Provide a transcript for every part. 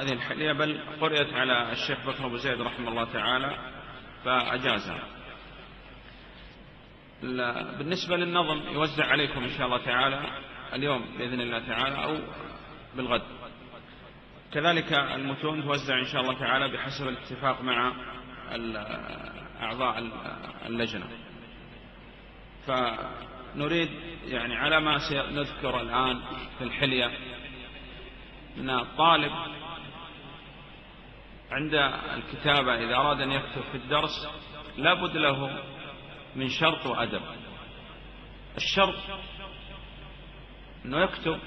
هذه الحلية بل قرأت على الشيخ بكر أبو زيد رحمه الله تعالى فأجازها. بالنسبة للنظم يوزع عليكم إن شاء الله تعالى اليوم بإذن الله تعالى أو بالغد. كذلك المتون توزع إن شاء الله تعالى بحسب الاتفاق مع أعضاء اللجنة. فنريد يعني على ما سنذكر الآن في الحلية أن الطالب عند الكتابة إذا أراد أن يكتب في الدرس لابد له من شرط وأدب. الشرط أنه يكتب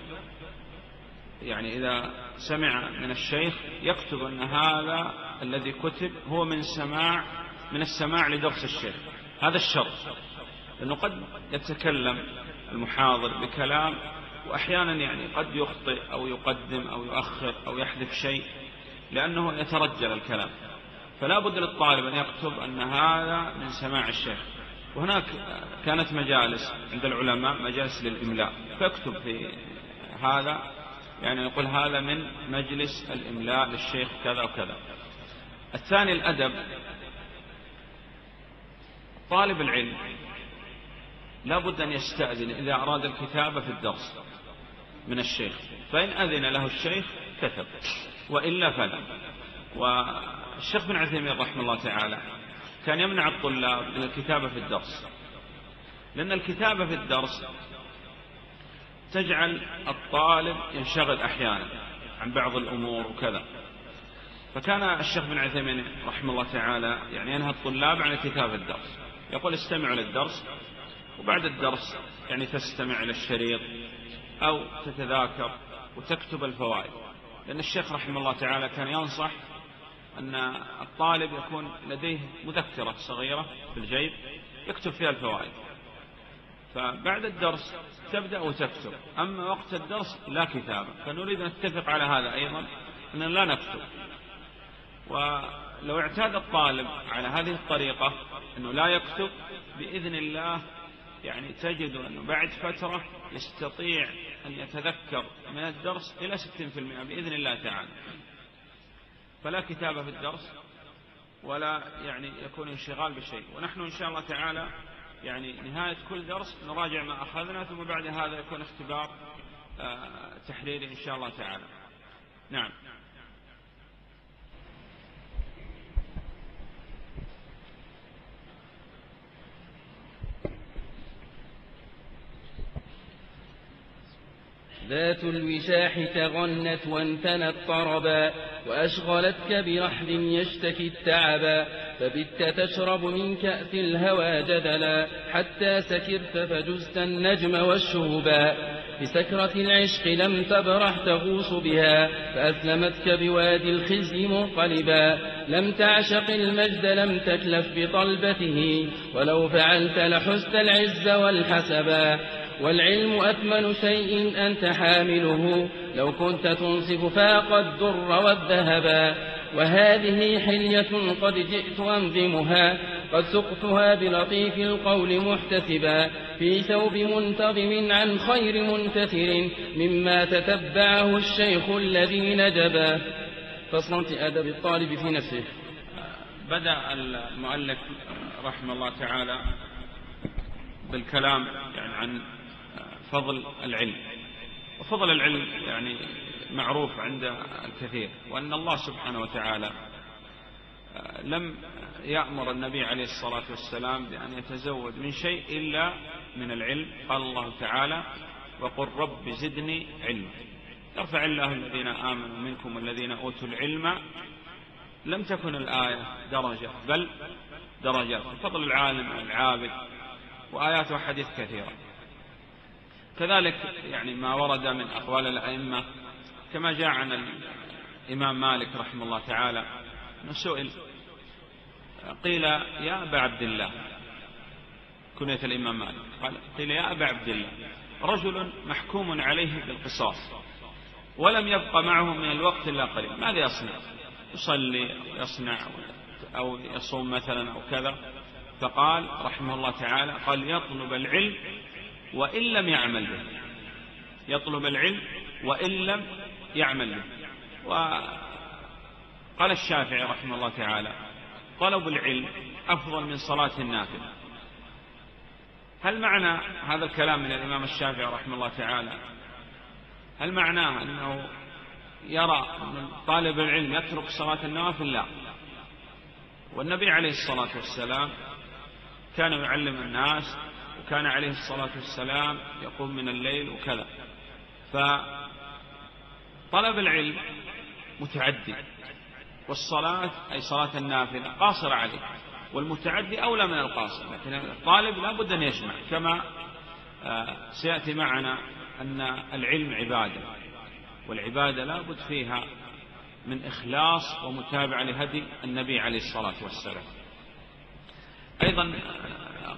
يعني إذا سمع من الشيخ يكتب أن هذا الذي كتب هو من سماع من السماع لدرس الشيخ. هذا الشرط. لأنه قد يتكلم المحاضر بكلام وأحيانا يعني قد يخطئ أو يقدم أو يؤخر أو يحذف شيء. لأنه يترجل الكلام. فلا بد للطالب أن يكتب أن هذا من سماع الشيخ. وهناك كانت مجالس عند العلماء مجالس للإملاء. فاكتب في هذا يعني يقول هذا من مجلس الإملاء للشيخ كذا وكذا. الثاني الأدب طالب العلم لا بد أن يستأذن إذا أراد الكتابة في الدرس من الشيخ. فإن أذن له الشيخ كتب. وإلا فلا. والشيخ بن عثيمين رحمه الله تعالى كان يمنع الطلاب من الكتابة في الدرس لأن الكتابة في الدرس تجعل الطالب ينشغل أحيانا عن بعض الأمور وكذا. فكان الشيخ بن عثيمين رحمه الله تعالى يعني ينهى الطلاب عن الكتابة في الدرس. يقول استمعوا للدرس وبعد الدرس يعني تستمع إلى الشريط أو تتذاكر وتكتب الفوائد. لأن الشيخ رحمه الله تعالى كان ينصح أن الطالب يكون لديه مذكرة صغيرة في الجيب يكتب فيها الفوائد. فبعد الدرس تبدأ وتكتب. أما وقت الدرس لا كتابة. فنريد أن نتفق على هذا أيضا أننا لا نكتب. ولو اعتاد الطالب على هذه الطريقة أنه لا يكتب بإذن الله يعني تجد أنه بعد فترة يستطيع أن يتذكر من الدرس إلى 60% بإذن الله تعالى. فلا كتابة في الدرس ولا يعني يكون انشغال بشيء. ونحن إن شاء الله تعالى يعني نهاية كل درس نراجع ما أخذنا ثم بعد هذا يكون اختبار آه، تحريري إن شاء الله تعالى. نعم. ذات الوشاح تغنت وانثنت طربا وأشغلتك برحل يشتكي التعبا فبت تشرب من كأس الهوى جدلا حتى سكرت فجزت النجم والشهبا. بسكرة العشق لم تبرح تغوص بها فأسلمتك بوادي الخزي منقلبا. لم تعشق المجد لم تكلف بطلبته ولو فعلت لحست العز والحسبا. والعلم أثمن شيء أنت حامله. لو كنت تنصف فاق الدر والذهبا وهذه حلية قد جئت أنظمها. قد سقتها بلطيف القول محتسبا. في ثوب منتظم عن خير منتثر مما تتبعه الشيخ الذي نجبا فصلت أدب الطالب في نفسه. بدأ المؤلف رحمه الله تعالى بالكلام يعني عن فضل العلم. وفضل العلم يعني معروف عند الكثير وأن الله سبحانه وتعالى آه، لم يأمر النبي عليه الصلاة والسلام بأن يتزود من شيء إلا من العلم. قال الله تعالى وقل رب زدني علما. يرفع الله الذين آمنوا منكم والذين أوتوا العلم لم تكن الآية درجة بل درجات. فضل العالم العابد وآيات وحديث كثيرة. كذلك يعني ما ورد من أقوال الأئمة كما جاء عن الإمام مالك رحمه الله تعالى سئل قيل يا أبا عبد الله كنية الإمام مالك قال قيل يا أبا عبد الله رجل محكوم عليه بالقصاص ولم يبقى معه من الوقت إلا قليل ماذا يصنع؟ يصلي يصنع أو يصوم مثلا أو كذا فقال رحمه الله تعالى قال يطلب العلم وإن لم يعمل به. يطلب العلم وإن لم يعمل به. قال الشافعي رحمه الله تعالى طلب العلم أفضل من صلاة النافلة. هل معنى هذا الكلام من الإمام الشافعي رحمه الله تعالى؟ هل معناه أنه يرى أن طالب العلم يترك صلاة النوافل؟ لا. والنبي عليه الصلاة والسلام كان يعلم الناس وكان عليه الصلاة والسلام يقوم من الليل وكذا. فطلب العلم متعدي والصلاة أي صلاة النافلة قاصرة عليه والمتعدي أولى من القاصر. لكن الطالب لا بد أن يجمع كما آه، سيأتي معنا أن العلم عبادة والعبادة لا بد فيها من إخلاص ومتابعة لهدي النبي عليه الصلاة والسلام. أيضا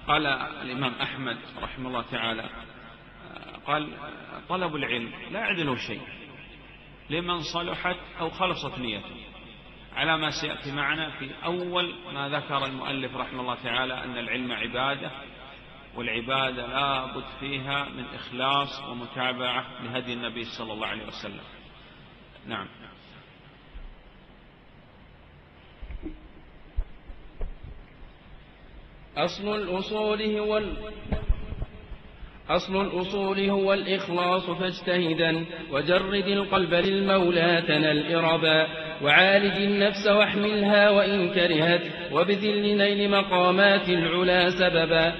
قال الإمام أحمد رحمه الله تعالى قال طلب العلم لا يعدله شيء لمن صلحت أو خلصت نيته على ما سيأتي معنا في أول ما ذكر المؤلف رحمه الله تعالى أن العلم عبادة والعبادة لا بد فيها من إخلاص ومتابعة لهدي النبي صلى الله عليه وسلم. نعم. أصل الأصول هو أصل الأصول هو الإخلاص فاجتهدا وجرد القلب للمولى تنل إربا وعالج النفس واحملها وإن كرهت وبذل نيل مقامات العلا سببا.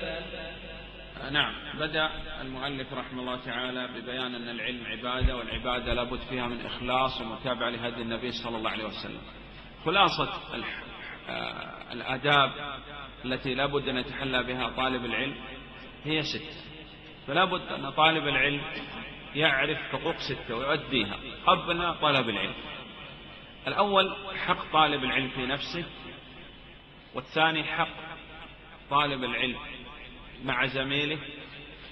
نعم بدأ المؤلف رحمه الله تعالى ببيان أن العلم عبادة والعبادة لابد فيها من إخلاص ومتابعة لهدي النبي صلى الله عليه وسلم. خلاصة آه، التي لابد أن يتحلى بها طالب العلم هي ست. فلا بد أن طالب العلم يعرف حقوق ستة ويؤديها. قبل طلب العلم. الأول حق طالب العلم في نفسه والثاني حق طالب العلم مع زميله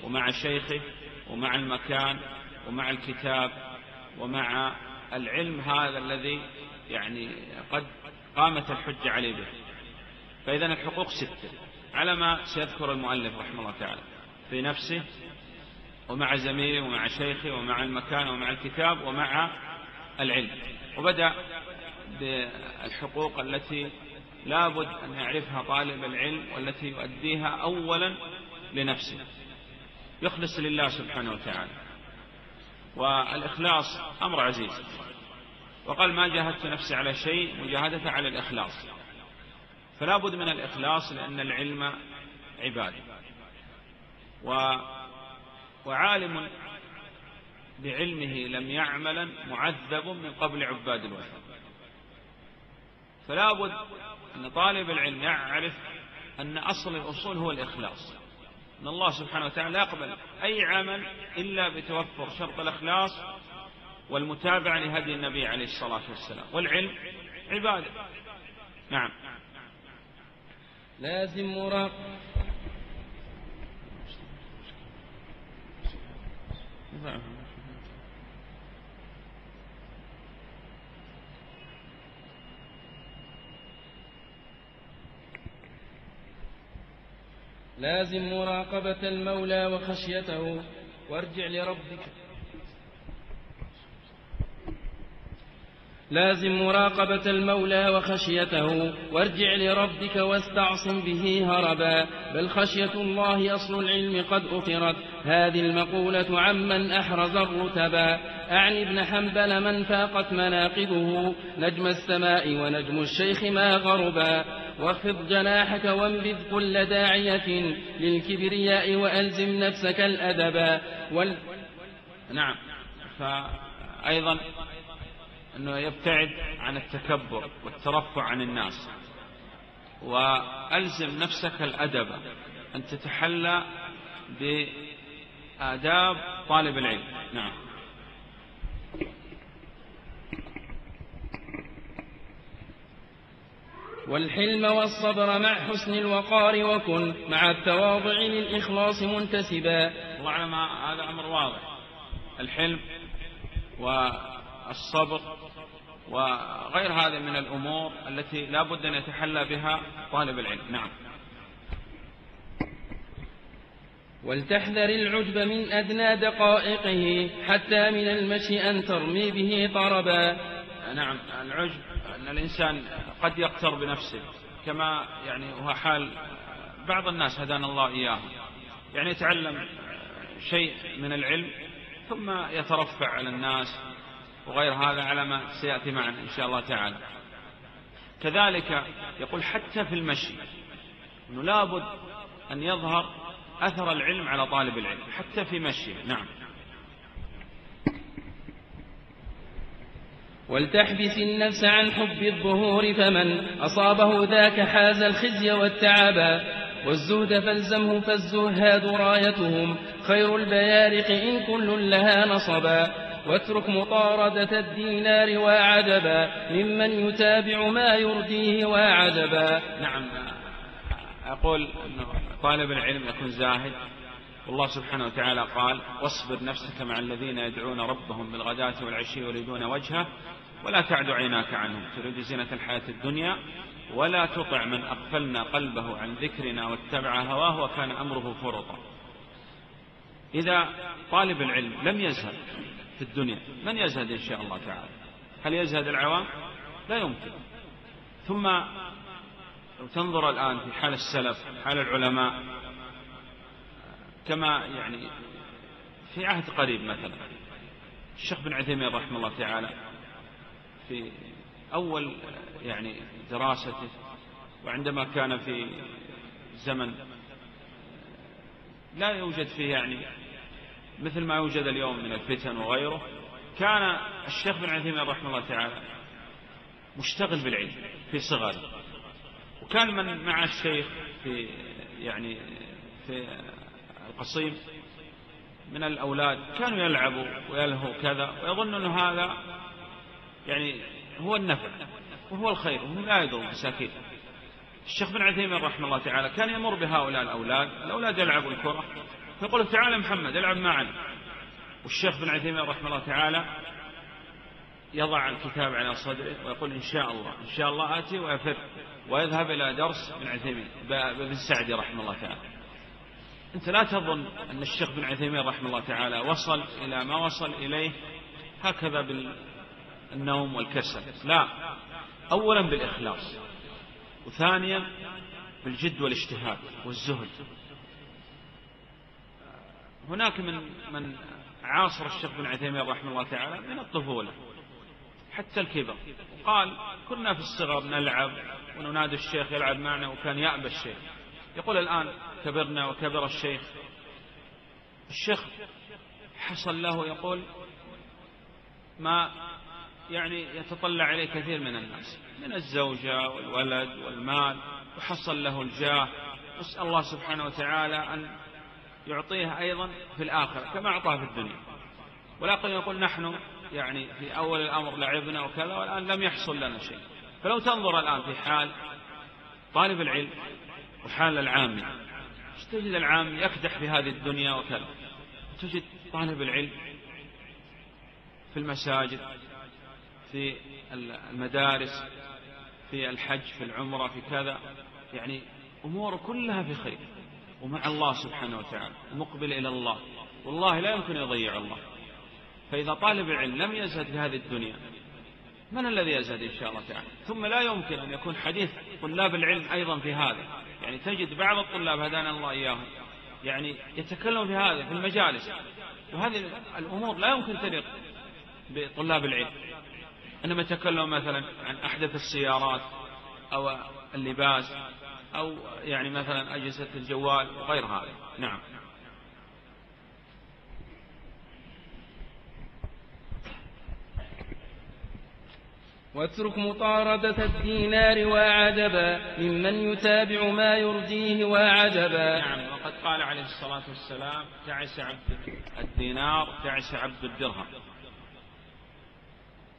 ومع شيخه ومع المكان ومع الكتاب ومع العلم هذا الذي يعني قد قامت الحجة عليه به. فإذا الحقوق ستة على ما سيذكر المؤلف رحمه الله تعالى. في نفسه ومع زميله ومع شيخه ومع المكان ومع الكتاب ومع العلم. وبدأ بالحقوق التي لابد أن يعرفها طالب العلم والتي يؤديها أولا لنفسه. يخلص لله سبحانه وتعالى. والإخلاص أمر عزيز. وقال ما جاهدت نفسي على شيء مجاهدة على الإخلاص. فلا بد من الإخلاص لأن العلم عبادة. و وعالم بعلمه لم يعملا معذب من قبل عباد الوثن. فلا بد أن طالب العلم يعرف أن أصل الأصول هو الإخلاص. أن الله سبحانه وتعالى لا يقبل أي عمل إلا بتوفر شرط الإخلاص والمتابعة لهدي النبي عليه الصلاة والسلام. والعلم عبادة. نعم. لازم مراقبة لازم مراقبة المولى وخشيته. وارجع لربك. لازم مراقبة المولى وخشيته وارجع لربك واستعصم به هربا. بل خشية الله أصل العلم قد أخرت هذه المقولة عمن أحرز الرتبا. أعني ابن حنبل من فاقت مناقبه. نجم السماء ونجم الشيخ ما غربا. واخفض جناحك وانبذ كل داعية للكبرياء وألزم نفسك الأدبا. وال... نعم. فأيضا أنه يبتعد عن التكبر والترفع عن الناس. وألزم نفسك الأدب أن تتحلى بآداب طالب العلم. نعم. والحلم والصبر مع حسن الوقار وكن مع التواضع للإخلاص منتسبا. الله أعلم هذا أمر واضح. الحلم والصبر وغير هذا من الأمور التي لا بد أن يتحلى بها طالب العلم. نعم. ولتحذر العجب من أدنى دقائقه حتى من المشي أن ترمي به طربا. نعم العجب أن الإنسان قد يقتر بنفسه كما يعني هو حال بعض الناس هدانا الله إياهم. يعني يتعلم شيء من العلم ثم يترفع على الناس وغير هذا على ما سيأتي معنا إن شاء الله تعالى. كذلك يقول حتى في المشي أنه لابد أن يظهر أثر العلم على طالب العلم. حتى في مشيه. نعم. ولتحبس النفس عن حب الظهور فمن أصابه ذاك حاز الخزي والتعبا والزهد فالزمه فالزهاد رايتهم. خير البيارق إن كل لها نصبا واترك مطاردة الدينار وعجبا ممن يتابع ما يرديه وعجبا. نعم. أقول أنه طالب العلم يكون زاهد. والله سبحانه وتعالى قال واصبر نفسك مع الذين يدعون ربهم بالغداة والعشي يريدون وجهه ولا تعد عيناك عنهم. تريد زينة الحياة الدنيا ولا تطع من أغفلنا قلبه عن ذكرنا واتبع هواه وكان أمره فرطا. إذا طالب العلم لم يزهد في الدنيا. من يزهد إن شاء الله تعالى؟ هل يزهد العوام؟ لا يمكن. ثم لو تنظر الآن في حال السلف حال العلماء كما يعني في عهد قريب مثلا الشيخ بن عثيمين رحمه الله تعالى في أول يعني دراسته وعندما كان في زمن لا يوجد فيه يعني مثل ما يوجد اليوم من الفتن وغيره كان الشيخ بن عثيمين رحمه الله تعالى مشتغل بالعلم في صغره. وكان من مع الشيخ في يعني في القصيم من الأولاد كانوا يلعبوا ويلهوا كذا ويظن أن هذا يعني هو النفع وهو الخير وهم لا يدرون مساكين. الشيخ بن عثيمين رحمه الله تعالى كان يمر بهؤلاء الأولاد الأولاد يلعبوا الكرة فيقول تعالى محمد العب معنا. والشيخ بن عثيمين رحمه الله تعالى يضع الكتاب على صدره ويقول إن شاء الله إن شاء الله آتي ويفر ويذهب إلى درس بن عثيمين بن سعدي رحمه الله تعالى. أنت لا تظن أن الشيخ بن عثيمين رحمه الله تعالى وصل إلى ما وصل إليه هكذا بالنوم والكسل. لا. أولا بالإخلاص وثانيا بالجد والاجتهاد والزهد. هناك من من عاصر الشيخ بن عثيمين رحمه الله تعالى من الطفولة حتى الكبر. قال كنا في الصغر نلعب وننادي الشيخ يلعب معنا وكان يأبى الشيخ. يقول الآن كبرنا وكبر الشيخ. الشيخ حصل له يقول ما يعني يتطلع إليه كثير من الناس من الزوجة والولد والمال. وحصل له الجاه. نسأل الله سبحانه وتعالى أن يعطيه أيضا في الآخرة كما أعطاه في الدنيا. ولكن يقول نحن يعني في أول الأمر لعبنا وكذا والآن لم يحصل لنا شيء. فلو تنظر الآن في حال طالب العلم وحال العامي تجد العام يكدح في هذه الدنيا وكذا؟ تجد طالب العلم في المساجد في المدارس في الحج في العمرة في كذا. يعني أمور كلها في خير. ومع الله سبحانه وتعالى ومقبل إلى الله. والله لا يمكن يضيع الله. فإذا طالب العلم لم يزهد في هذه الدنيا من الذي يزهد إن شاء الله تعالى؟ ثم لا يمكن أن يكون حديث طلاب العلم أيضا في هذا. يعني تجد بعض الطلاب هدانا الله إياهم يعني يتكلم في هذا في المجالس. وهذه الأمور لا يمكن تليق بطلاب العلم. إنما يتكلم مثلا عن أحدث السيارات أو اللباس. أو يعني مثلا أجهزة الجوال وغير هذا نعم. واترك مطاردة الدينار وعجبا ممن يتابع ما يرجيه وعجبا نعم وقد قال عليه الصلاة والسلام تعس عبد الدينار تعس عبد الدرهم.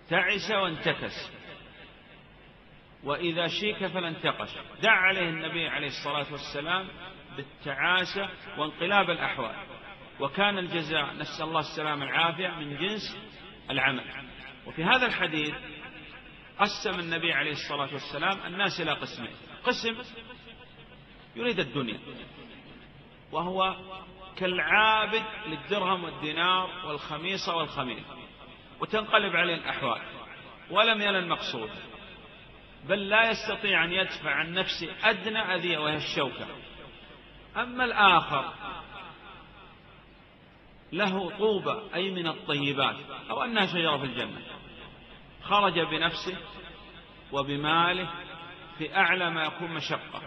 تعس وانتكس. وإذا شيك فلا انتقش دع عليه النبي عليه الصلاة والسلام بالتعاسة وانقلاب الأحوال. وكان الجزاء نسأل الله السلامة العافية من جنس العمل. وفي هذا الحديث قسم النبي عليه الصلاة والسلام الناس إلى قسمين. قسم يريد الدنيا وهو كالعابد للدرهم والدينار والخميصة والخميل وتنقلب عليه الأحوال ولم ينل مقصود. بل لا يستطيع أن يدفع عن نفسه أدنى أذية وهي الشوكة. أما الآخر له طوبة أي من الطيبات أو أنها شجرة في الجنة. خرج بنفسه وبماله في أعلى ما يكون مشقة.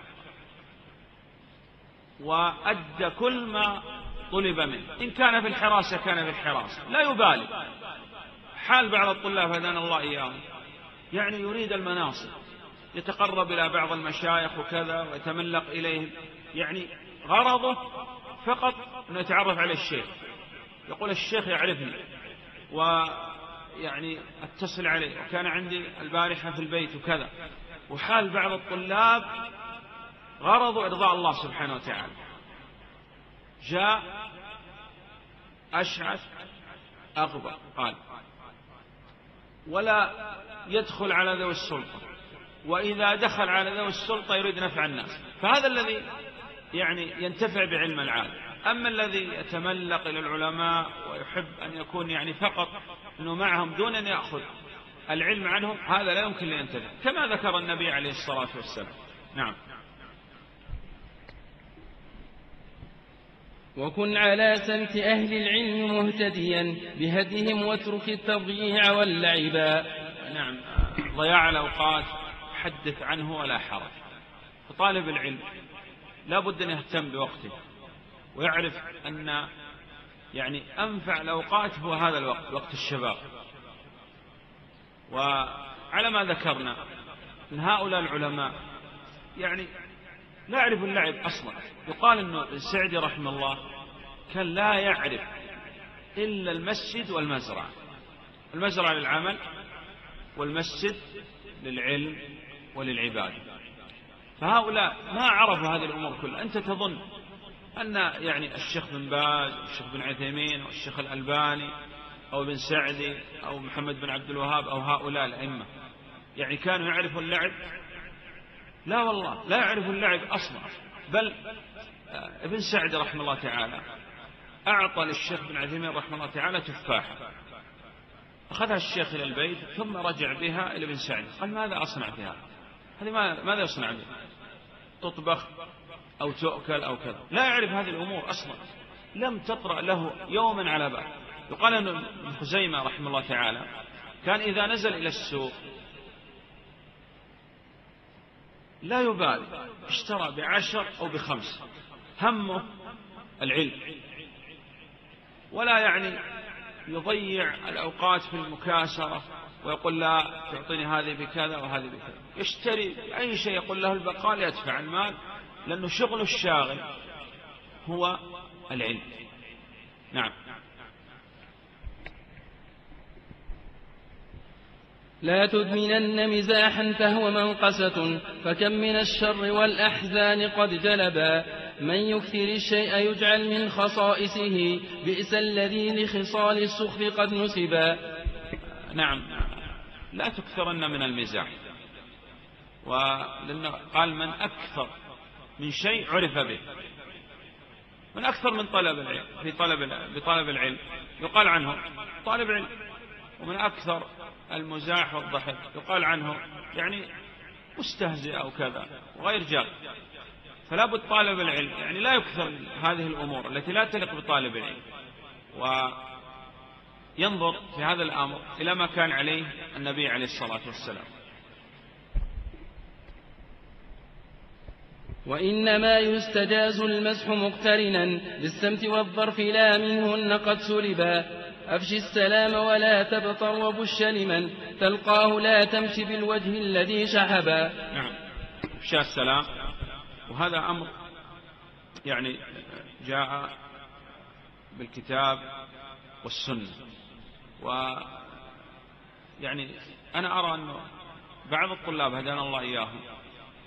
وأدى كل ما طلب منه. إن كان في الحراسة كان في الحراسة. لا يبالي. حال بعض الطلاب هدانا الله إياهم. يعني يريد المناصب. يتقرب إلى بعض المشايخ وكذا ويتملق إليهم. يعني غرضه فقط أنه يتعرف على الشيخ. يقول الشيخ يعرفني ويعني أتصل عليه. وكان عندي البارحة في البيت وكذا. وحال بعض الطلاب غرض إرضاء الله سبحانه وتعالى. جاء أشعث أغبر قال ولا يدخل على ذوي السلطة. وإذا دخل على ذوي السلطة يريد نفع الناس. فهذا الذي يعني ينتفع بعلم العالم. أما الذي يتملق إلى العلماء ويحب أن يكون يعني فقط أنه معهم دون أن يأخذ العلم عنهم هذا لا يمكن أن ينتفع. كما ذكر النبي عليه الصلاة والسلام. نعم. وكن على سمت أهل العلم مهتديا بهديهم واترك التضييع واللعبا نعم. ضياع الأوقات حدث عنه ولا حرج. فطالب العلم لا بد أن يهتم بوقته ويعرف أن يعني أنفع الأوقات هو هذا الوقت وقت الشباب. وعلى ما ذكرنا من هؤلاء العلماء يعني لا يعرف اللعب أصلا. يقال أنه السعدي رحمه الله كان لا يعرف إلا المسجد والمزرعة. المزرعة للعمل والمسجد للعلم وللعبادة فهؤلاء ما عرفوا هذه الأمور كلها. أنت تظن أن يعني الشيخ بن باز والشيخ بن عثيمين والشيخ الألباني أو بن سعدي أو محمد بن عبد الوهاب أو هؤلاء الأئمة يعني كانوا يعرفوا اللعب؟ لا والله لا يعرفوا اللعب أصلا. بل آه، ابن سعد رحمه الله تعالى أعطى للشيخ بن عثيمين رحمه الله تعالى تفاحة. أخذها الشيخ إلى البيت ثم رجع بها إلى ابن سعد. قال ماذا أصنع فيها؟ هذه ماذا يصنع بها؟ تطبخ أو تؤكل أو كذا. لا يعرف هذه الأمور أصلا. لم تطرأ له يوما على بال. يقال أن ابن خزيمة رحمه الله تعالى كان إذا نزل إلى السوق لا يبالي. اشترى بعشر أو بخمس. همه العلم. ولا يعني يضيع الأوقات في المكاسرة. ويقول لا تعطيني هذه بكذا وهذه بكذا. يشتري أي شيء يقول له البقال يدفع المال لأنه شغله الشاغل هو العلم. نعم. لا تدمنن مزاحا فهو منقسة فكم من الشر والأحزان قد جلبا. من يكثر الشيء يجعل من خصائصه بئس الذي لخصال السخف قد نسبا. نعم. لا تكثرن من المزاح ولأنه قال من أكثر من شيء عرف به. من أكثر من طلب العلم في طلب بطلب العلم. يقال عنه طالب علم. ومن أكثر المزاح والضحك يقال عنه يعني مستهزئ أو كذا وغير جاد. فلا بد طالب العلم يعني لا يكثر هذه الأمور التي لا تليق بطالب العلم. وينظر في هذا الأمر إلى ما كان عليه النبي عليه الصلاة والسلام. وإنما يستجاز المسح مقترنا بالسمت والظرف لا منهن قد سلبا أفش السلام ولا تبطر وبش لمن تلقاه لا تمشي بالوجه الذي شحبا نعم. أفشى السلام. وهذا أمر يعني جاء بالكتاب والسنة. و يعني أنا أرى أنه بعض الطلاب هدانا الله إياهم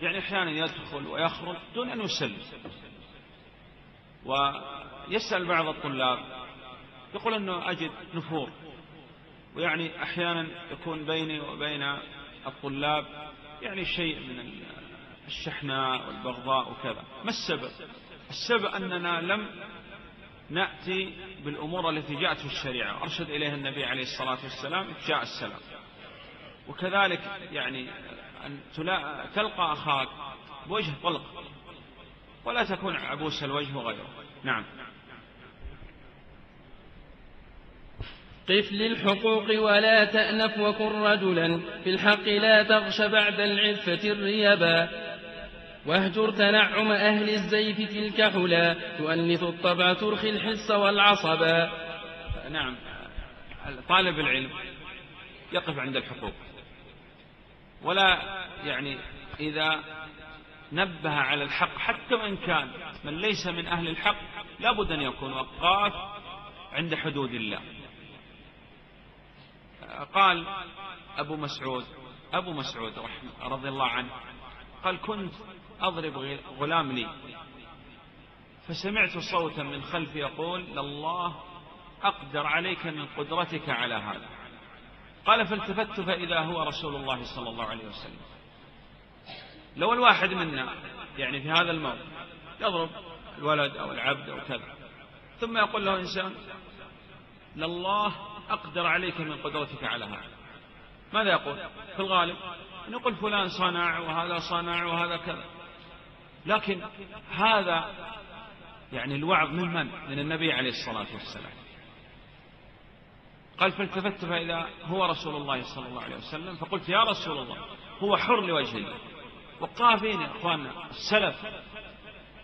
يعني أحيانا يدخل ويخرج دون أن يسلم. ويسأل بعض الطلاب يقول أنه أجد نفور. ويعني أحيانا يكون بيني وبين الطلاب يعني شيء من الشحناء والبغضاء وكذا. ما السبب؟ السبب أننا لم نأتي بالأمور التي جاءت في الشريعة. أرشد إليها النبي عليه الصلاة والسلام إفشاء السلام. وكذلك يعني أن تلقى أخاك بوجه طلق ولا تكون عبوس الوجه وغيره. نعم. قف للحقوق ولا تأنف وكن رجلا. في الحق لا تغش بعد العفة الريبا واهجر تنعم أهل الزيف تلك حلا تؤنث الطبع ترخي الحس والعصبا نعم. طالب العلم يقف عند الحقوق. ولا يعني إذا نبه على الحق حتى وإن كان من ليس من أهل الحق لابد أن يكون وقاف عند حدود الله. قال أبو مسعود أبو مسعود رضي الله عنه قال كنت أضرب غلام لي فسمعت صوتا من خلفي يقول لله أقدر عليك من قدرتك على هذا. قال فالتفت فإذا هو رسول الله صلى الله عليه وسلم. لو الواحد منا يعني في هذا الموقف يضرب الولد أو العبد أو كذا ثم يقول له إنسان لله أقدر عليك من قدرتك على هذا. ماذا يقول؟ في الغالب أن يقول فلان صنع وهذا صنع وهذا كذا. لكن هذا يعني الوعظ من من؟ من النبي عليه الصلاة والسلام. قال فالتفت فإذا هو رسول الله صلى الله عليه وسلم. فقلت يا رسول الله هو حر لوجه الله وقافين يا أخواننا السلف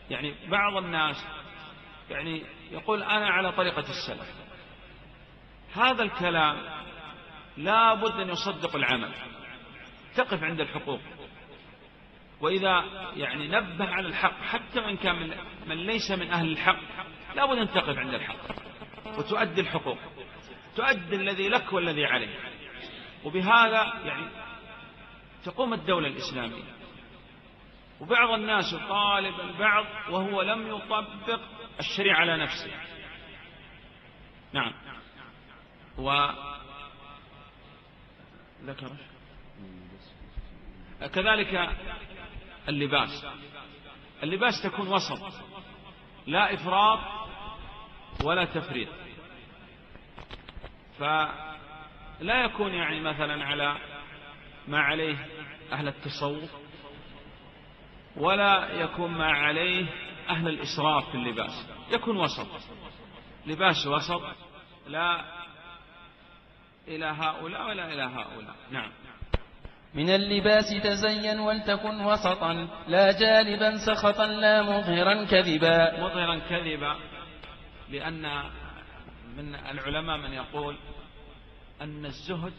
يعني بعض الناس يعني يقول أنا على طريقة السلف. هذا الكلام لا بد أن يصدق العمل. تقف عند الحقوق. وإذا يعني نبه على الحق حتى وإن كان من, من ليس من أهل الحق لا بد أن تقف عند الحق وتؤدي الحقوق تؤدي الذي لك والذي عليك. وبهذا يعني تقوم الدولة الإسلامية. وبعض الناس يطالب البعض وهو لم يطبق الشريعة على نفسه. نعم. و ذكر. كذلك اللباس. اللباس تكون وسط. لا إفراط ولا تفريط. فلا يكون يعني مثلا على ما عليه أهل التصوف ولا يكون ما عليه أهل الإسراف في اللباس. يكون وسط. لباس وسط. لا إلى هؤلاء ولا إلى هؤلاء. نعم. من اللباس تزين ولتكن وسطا لا جالبا سخطا لا مظهرا كذبا. مظهرا كذبا لأن من العلماء من يقول أن الزهد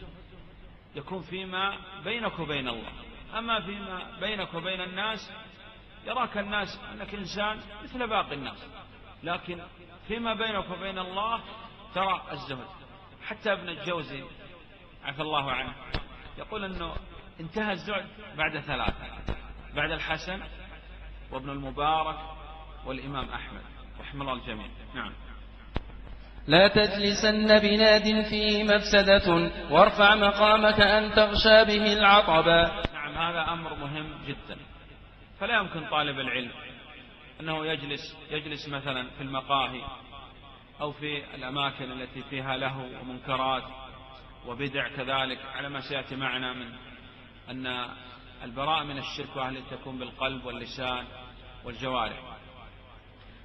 يكون فيما بينك وبين الله. أما فيما بينك وبين الناس يراك الناس أنك إنسان مثل باقي الناس. لكن فيما بينك وبين الله ترى الزهد. حتى ابن الجوزي عفى الله عنه يقول أنه انتهى الزهد بعد ثلاثة بعد الحسن وابن المبارك والإمام أحمد. رحمه الله الجميع. نعم. لا تجلسن بناد فيه مفسدة وارفع مقامك أن تغشى به العطبا نعم هذا أمر مهم جدا. فلا يمكن طالب العلم أنه يجلس يجلس مثلا في المقاهي أو في الأماكن التي فيها له ومنكرات وبدع كذلك على ما سيأتي معنا من أن البراءة من الشرك وأهل تكون بالقلب واللسان والجوارح.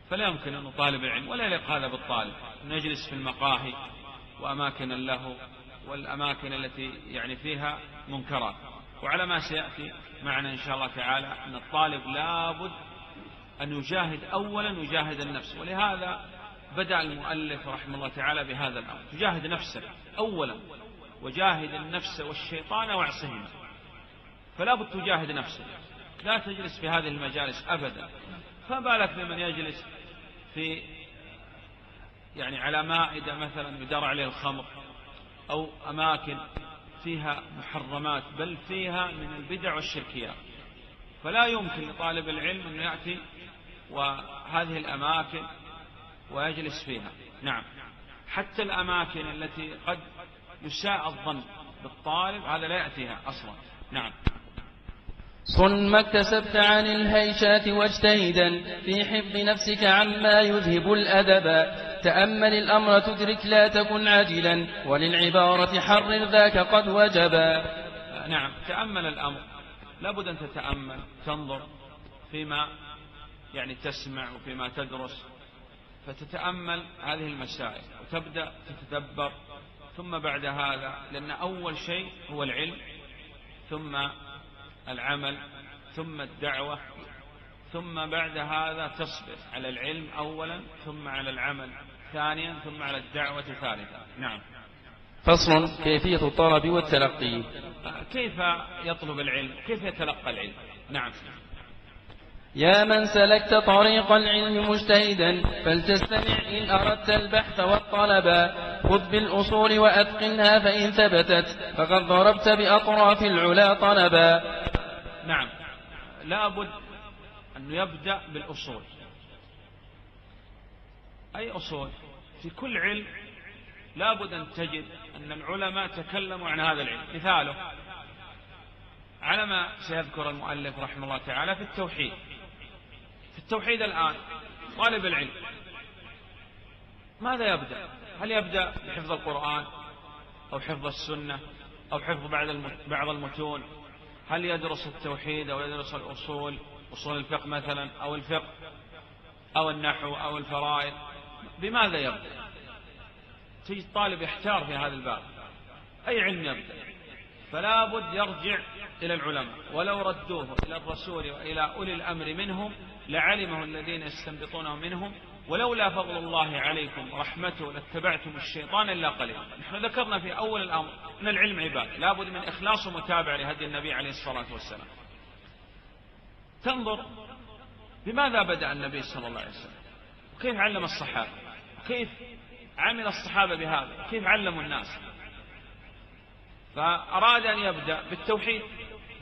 فلا يمكن أن طالب العلم ولا يليق هذا بالطالب. أن يجلس في المقاهي وأماكن له والأماكن التي يعني فيها منكرات. وعلى ما سيأتي معنا إن شاء الله تعالى أن الطالب لابد أن يجاهد أولا يجاهد النفس. ولهذا بدأ المؤلف رحمه الله تعالى بهذا الأمر. تجاهد نفسك أولا وجاهد النفس والشيطان واعصهما فلا بد تجاهد نفسك. لا تجلس في هذه المجالس أبدا. فما بالك بمن يجلس في يعني على مائدة مثلا يدار عليه الخمر أو أماكن فيها محرمات بل فيها من البدع والشركيات فلا يمكن لطالب العلم أن يأتي وهذه الأماكن ويجلس فيها. نعم. حتى الأماكن التي قد يساء الظن بالطالب هذا لا يأتيها أصلا. نعم. صن ما اكتسبت عن الهيشات واجتهدا في حفظ نفسك عما يذهب الأدب. تأمل الأمر تدرك لا تكن عاجلا وللعبارة حرر ذاك قد وجبا نعم تأمل الأمر. لابد أن تتأمل تنظر فيما يعني تسمع وفيما تدرس فتتأمل هذه المسائل وتبدأ تتدبر. ثم بعد هذا لأن أول شيء هو العلم ثم العمل ثم الدعوة ثم بعد هذا تصبر على العلم أولا ثم على العمل ثانيا ثم على الدعوة ثالثا. نعم. فصل كيفية الطلب والتلقي. كيف يطلب العلم؟ كيف يتلقى العلم؟ نعم. يا من سلكت طريق العلم مجتهدا فلتستمع إن أردت البحث والطلبا خذ بالأصول وأتقنها فإن ثبتت فقد ضربت بأطراف العلا طلبا. نعم. لابد أن يبدأ بالأصول. أي أصول؟ في كل علم لابد أن تجد أن العلماء تكلموا عن هذا العلم. مثاله على ما سيذكر المؤلف رحمه الله تعالى في التوحيد. التوحيد الآن طالب العلم. ماذا يبدأ؟ هل يبدأ بحفظ القرآن أو حفظ السنة أو حفظ بعض المتون؟ هل يدرس التوحيد أو يدرس الأصول أصول الفقه مثلا أو الفقه أو النحو أو الفرائض؟ بماذا يبدأ؟ تجد طالب يحتار في هذا الباب. أي علم يبدأ؟ فلا بد يرجع إلى العلماء ولو ردوه إلى الرسول وإلى أولي الأمر منهم لعلمه الذين يستنبطونه منهم ولولا فضل الله عليكم ورحمته لاتبعتم الشيطان إلا قليلا نحن ذكرنا في أول الأمر أن العلم عباد لا بد من إخلاص ومتابعة لهدي النبي عليه الصلاة والسلام. تنظر بماذا بدأ النبي صلى الله عليه وسلم؟ وكيف علم الصحابة؟ وكيف عمل الصحابة بهذا؟ وكيف علموا الناس؟ فأراد أن يبدأ بالتوحيد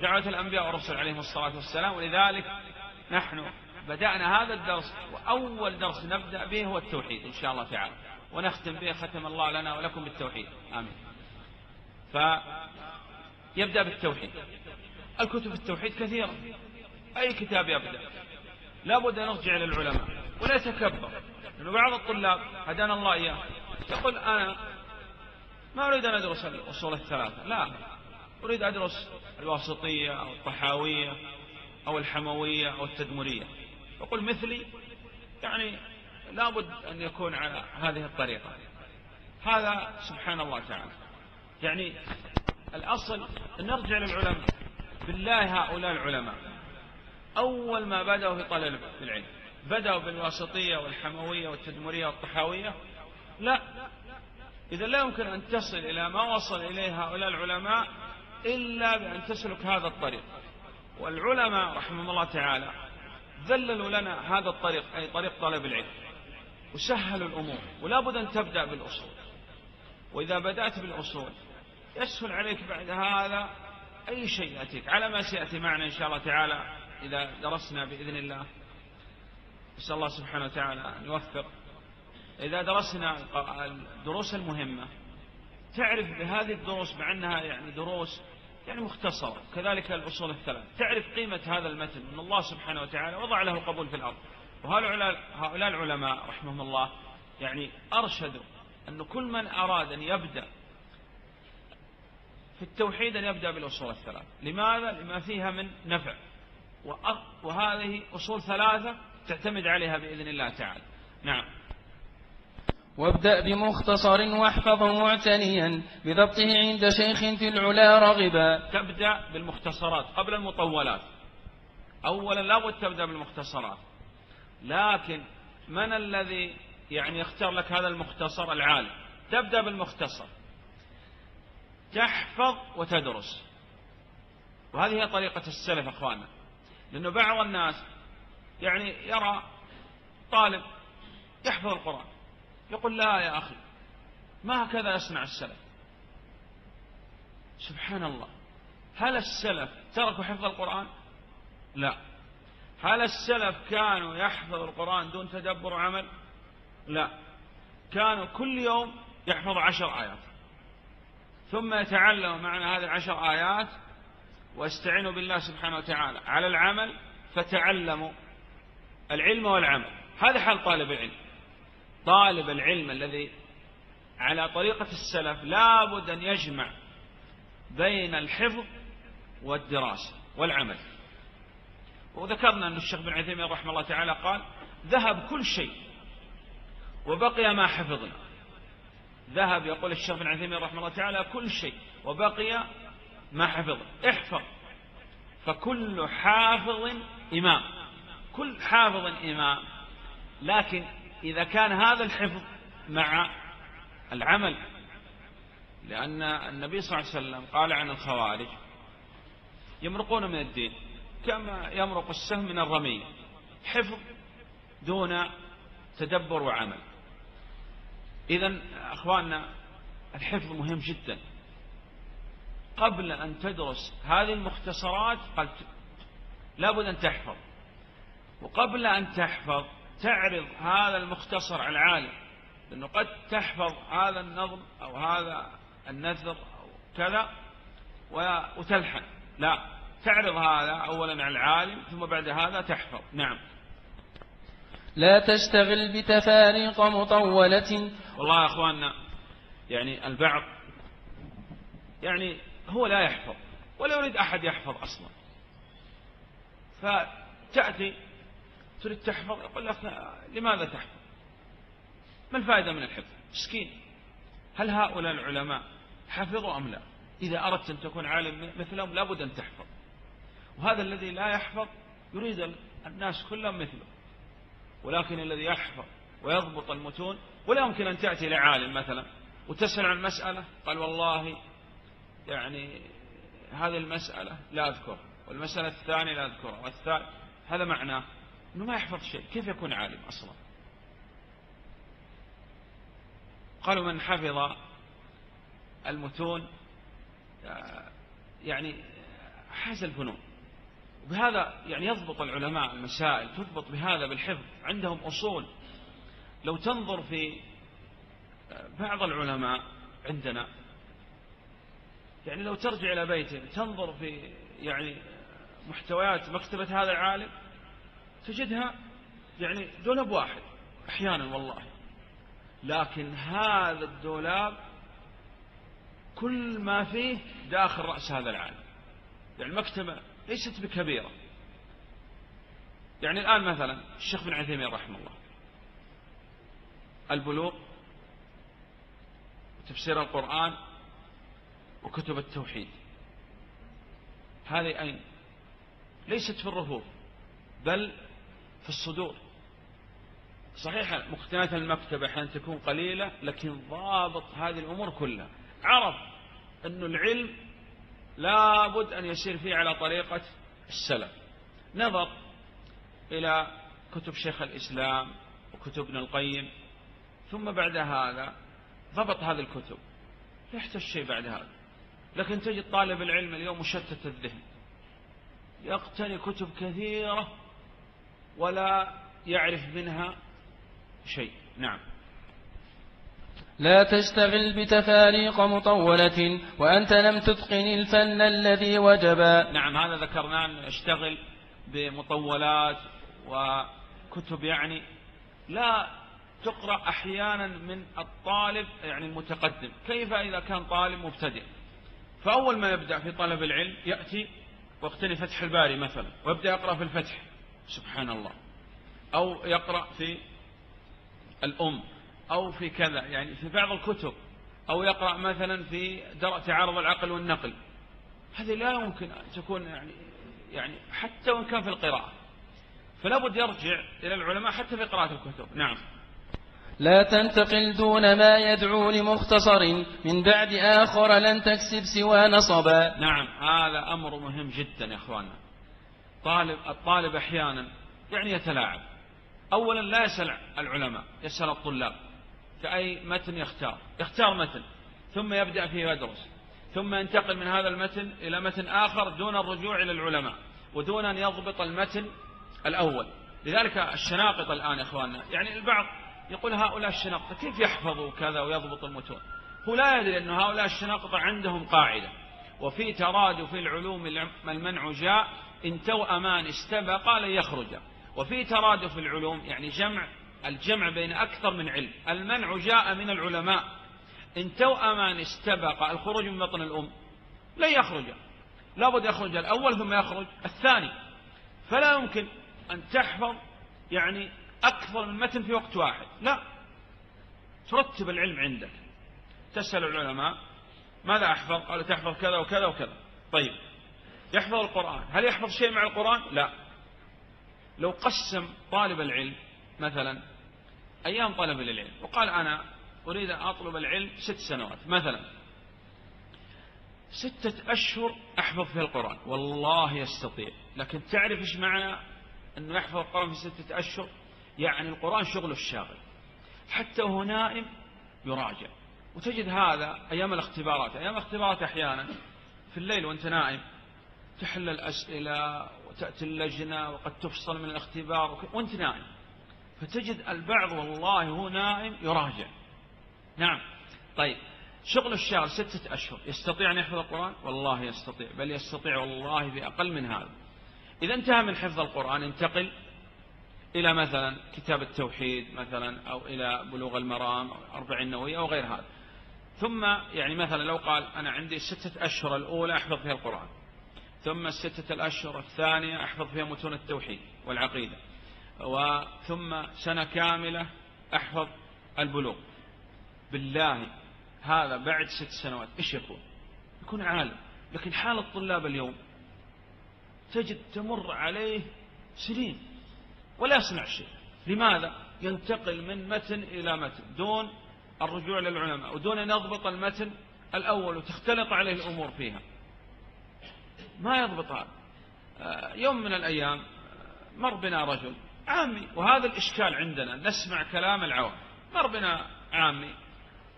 دعوة الأنبياء والرسل عليهم الصلاة والسلام ولذلك نحن بدأنا هذا الدرس وأول درس نبدأ به هو التوحيد إن شاء الله تعالى. ونختم به ختم الله لنا ولكم بالتوحيد. آمين. فيبدأ بالتوحيد. الكتب التوحيد كثيرة. أي كتاب يبدأ؟ لابد أن نرجع إلى العلماء. ولا يتكبر. لأنه بعض الطلاب هدانا الله إياه. يقول أنا ما أريد أن أدرس الأصول الثلاثة. لا. أريد أدرس الواسطية أو الطحاوية أو الحموية أو التدمرية. يقول مثلي يعني لابد أن يكون على هذه الطريقة. هذا سبحان الله تعالى. يعني الأصل أن نرجع للعلماء. بالله هؤلاء العلماء. أول ما بدأوا في طلب العلم. بدأوا بالواسطية والحموية والتدمرية والطحاوية. لا. إذا لا يمكن أن تصل إلى ما وصل إليه هؤلاء العلماء إلا بأن تسلك هذا الطريق. والعلماء رحمهم الله تعالى ذللوا لنا هذا الطريق أي طريق طلب العلم. وسهلوا الأمور ولا بد أن تبدأ بالأصول. وإذا بدأت بالأصول يسهل عليك بعد هذا أي شيء يأتيك على ما سيأتي معنا إن شاء الله تعالى إذا درسنا بإذن الله. نسأل الله سبحانه وتعالى أن يوفق. إذا درسنا الدروس المهمة تعرف بهذه الدروس مع أنها يعني دروس يعني مختصرة كذلك الأصول الثلاث. تعرف قيمة هذا المتن أن الله سبحانه وتعالى وضع له قبول في الأرض. وهؤلاء العلماء رحمهم الله يعني أرشدوا أن كل من أراد أن يبدأ في التوحيد أن يبدأ بالأصول الثلاث. لماذا؟ لما فيها من نفع. وهذه أصول ثلاثة تعتمد عليها بإذن الله تعالى. نعم. وابدأ بمختصر واحفظه معتنيا بضبطه عند شيخ في العلا رغبا. تبدأ بالمختصرات قبل المطولات. أولا لابد تبدأ بالمختصرات. لكن من الذي يعني يختار لك هذا المختصر العالم تبدأ بالمختصر. تحفظ وتدرس. وهذه هي طريقة السلف أخوانا. لأنه بعض الناس يعني يرى طالب يحفظ القرآن. يقول لا يا أخي ما هكذا يصنع السلف؟ سبحان الله. هل السلف تركوا حفظ القرآن؟ لا. هل السلف كانوا يحفظ القرآن دون تدبر وعمل لا. كانوا كل يوم يحفظ عشر آيات. ثم يتعلم معنى هذه العشر آيات واستعينوا بالله سبحانه وتعالى على العمل فتعلموا العلم والعمل. هذا حال طالب العلم. طالب العلم الذي على طريقة السلف لابد أن يجمع بين الحفظ والدراسة والعمل. وذكرنا أن الشيخ بن عثيمين رحمه الله تعالى قال ذهب كل شيء وبقي ما حفظنا. ذهب يقول الشيخ بن عثيمين رحمه الله تعالى كل شيء وبقي ما حفظه احفظ. فكل حافظ إمام. كل حافظ إمام. لكن إذا كان هذا الحفظ مع العمل لأن النبي صلى الله عليه وسلم قال عن الخوارج يمرقون من الدين كما يمرق السهم من الرمية حفظ دون تدبر وعمل. إذا أخواننا الحفظ مهم جدا. قبل أن تدرس هذه المختصرات قلت لابد أن تحفظ. وقبل أن تحفظ تعرض هذا المختصر على العالم لأنه قد تحفظ هذا النظم أو هذا النثر أو كذا وتلحن. لا تعرض هذا أولا على العالم ثم بعد هذا تحفظ. نعم. لا تشتغل بتفاريق مطولة. والله يا أخواننا يعني البعض يعني هو لا يحفظ ولا يريد أحد يحفظ أصلا. فتأتي تريد تحفظ؟ يقول لك لماذا تحفظ؟ ما الفائدة من الحفظ؟ مسكين. هل هؤلاء العلماء حفظوا أم لا؟ إذا أردت أن تكون عالم مثلهم لابد أن تحفظ. وهذا الذي لا يحفظ يريد الناس كلهم مثله. ولكن الذي يحفظ ويضبط المتون ولا يمكن أن تأتي لعالم مثلا وتسأل عن مسألة قال والله يعني هذه المسألة لا أذكر والمسألة الثانية لا أذكرها والثالث هذا معناه أنه ما يحفظ شيء. كيف يكون عالم أصلا؟ قالوا من حفظ المتون يعني حاز الفنون. وبهذا يعني يضبط العلماء المسائل تضبط بهذا بالحفظ. عندهم أصول. لو تنظر في بعض العلماء عندنا يعني لو ترجع إلى بيته تنظر في يعني محتويات مكتبة هذا العالم تجدها يعني دولاب واحد أحيانا والله. لكن هذا الدولاب كل ما فيه داخل رأس هذا العالم. يعني المكتبة ليست بكبيرة. يعني الآن مثلا الشيخ بن عثيمين رحمه الله. البلوغ وتفسير القرآن وكتب التوحيد. هذه أين؟ ليست في الرفوف بل في الصدور. صحيح مقتنيات المكتبة أحيانا تكون قليلة لكن ضابط هذه الأمور كلها. عرف أن العلم لابد أن يسير فيه على طريقة السلف. نظر إلى كتب شيخ الإسلام وكتب ابن القيم ثم بعد هذا ضبط هذه الكتب. لا يحتاج شيء بعد هذا. لكن تجد طالب العلم اليوم مشتت الذهن. يقتني كتب كثيرة ولا يعرف منها شيء. نعم. لا تشتغل بتفاريق مطولة وأنت لم تتقن الفن الذي وجبا نعم هذا ذكرنا أشتغل بمطولات وكتب يعني لا تقرأ أحيانا من الطالب يعني المتقدم. كيف إذا كان طالب مبتدئ؟ فأول ما يبدأ في طلب العلم يأتي واقتني فتح الباري مثلا ويبدأ يقرأ في الفتح. سبحان الله. أو يقرأ في الأم أو في كذا يعني في بعض الكتب أو يقرأ مثلا في تعارض العقل والنقل. هذه لا يمكن أن تكون يعني يعني حتى وإن كان في القراءة. فلا بد يرجع إلى العلماء حتى في قراءة الكتب. نعم. لا تنتقل دون ما يدعو لمختصر من بعد آخر لن تكسب سوى نصبا. نعم هذا أمر مهم جدا يا أخواننا. طالب الطالب أحيانا يعني يتلاعب. أولا لا يسأل العلماء يسأل الطلاب. كأي متن يختار؟ يختار متن ثم يبدأ فيه يدرس ثم ينتقل من هذا المتن إلى متن آخر دون الرجوع إلى العلماء ودون أن يضبط المتن الأول. لذلك الشناقط الآن يا إخواننا يعني البعض يقول هؤلاء الشناقطة كيف يحفظوا كذا ويضبط المتون؟ هو لا يدري أن هؤلاء الشناقطة عندهم قاعدة. وفي ترادف العلوم المنع جاء إن توأمان استبقا لن يخرجا وفي ترادف العلوم يعني جمع الجمع بين أكثر من علم. المنع جاء من العلماء. إن توأمان استبق الخروج من بطن الأم. لن يخرج. لابد يخرج. الأول ثم يخرج. الثاني فلا يمكن أن تحفظ يعني أكثر من متن في وقت واحد. لا. ترتب العلم عندك. تسأل العلماء ماذا أحفظ؟ قالوا تحفظ كذا وكذا وكذا. طيب. يحفظ القرآن. هل يحفظ شيء مع القرآن؟ لا. لو قسم طالب العلم مثلا أيام طلب العلم وقال أنا أريد أن أطلب العلم ست سنوات مثلا ستة أشهر أحفظ في القرآن. والله يستطيع. لكن تعرف إيش معنى أنه يحفظ القرآن في ستة أشهر؟ يعني القرآن شغله الشاغل. حتى وهو نائم يراجع. وتجد هذا أيام الاختبارات. أيام الاختبارات أحيانا في الليل وأنت نائم تحل الأسئلة وتأتي اللجنة وقد تفصل من الاختبار وأنت نائم. فتجد البعض والله هو نائم يراجع. نعم. طيب. شغل الشهر ستة أشهر. يستطيع أن يحفظ القرآن؟ والله يستطيع. بل يستطيع والله بأقل من هذا. إذا انتهى من حفظ القرآن انتقل إلى مثلا كتاب التوحيد مثلا أو إلى بلوغ المرام أو أربع النووية أو غير هذا. ثم يعني مثلا لو قال أنا عندي ستة أشهر الأولى أحفظ فيها القرآن. ثم الستة الأشهر الثانية أحفظ فيها متون التوحيد والعقيدة. وثم سنة كاملة أحفظ البلوغ. بالله هذا بعد ست سنوات إيش يكون؟ يكون عالم. لكن حال الطلاب اليوم تجد تمر عليه سنين ولا يصنع شيء. لماذا؟ ينتقل من متن إلى متن دون الرجوع للعلماء ودون أن يضبط المتن الأول وتختلط عليه الأمور فيها. ما يضبط هذا. آه، يوم من الأيام مر بنا رجل عامي وهذا الإشكال عندنا نسمع كلام العوام. مر بنا عامي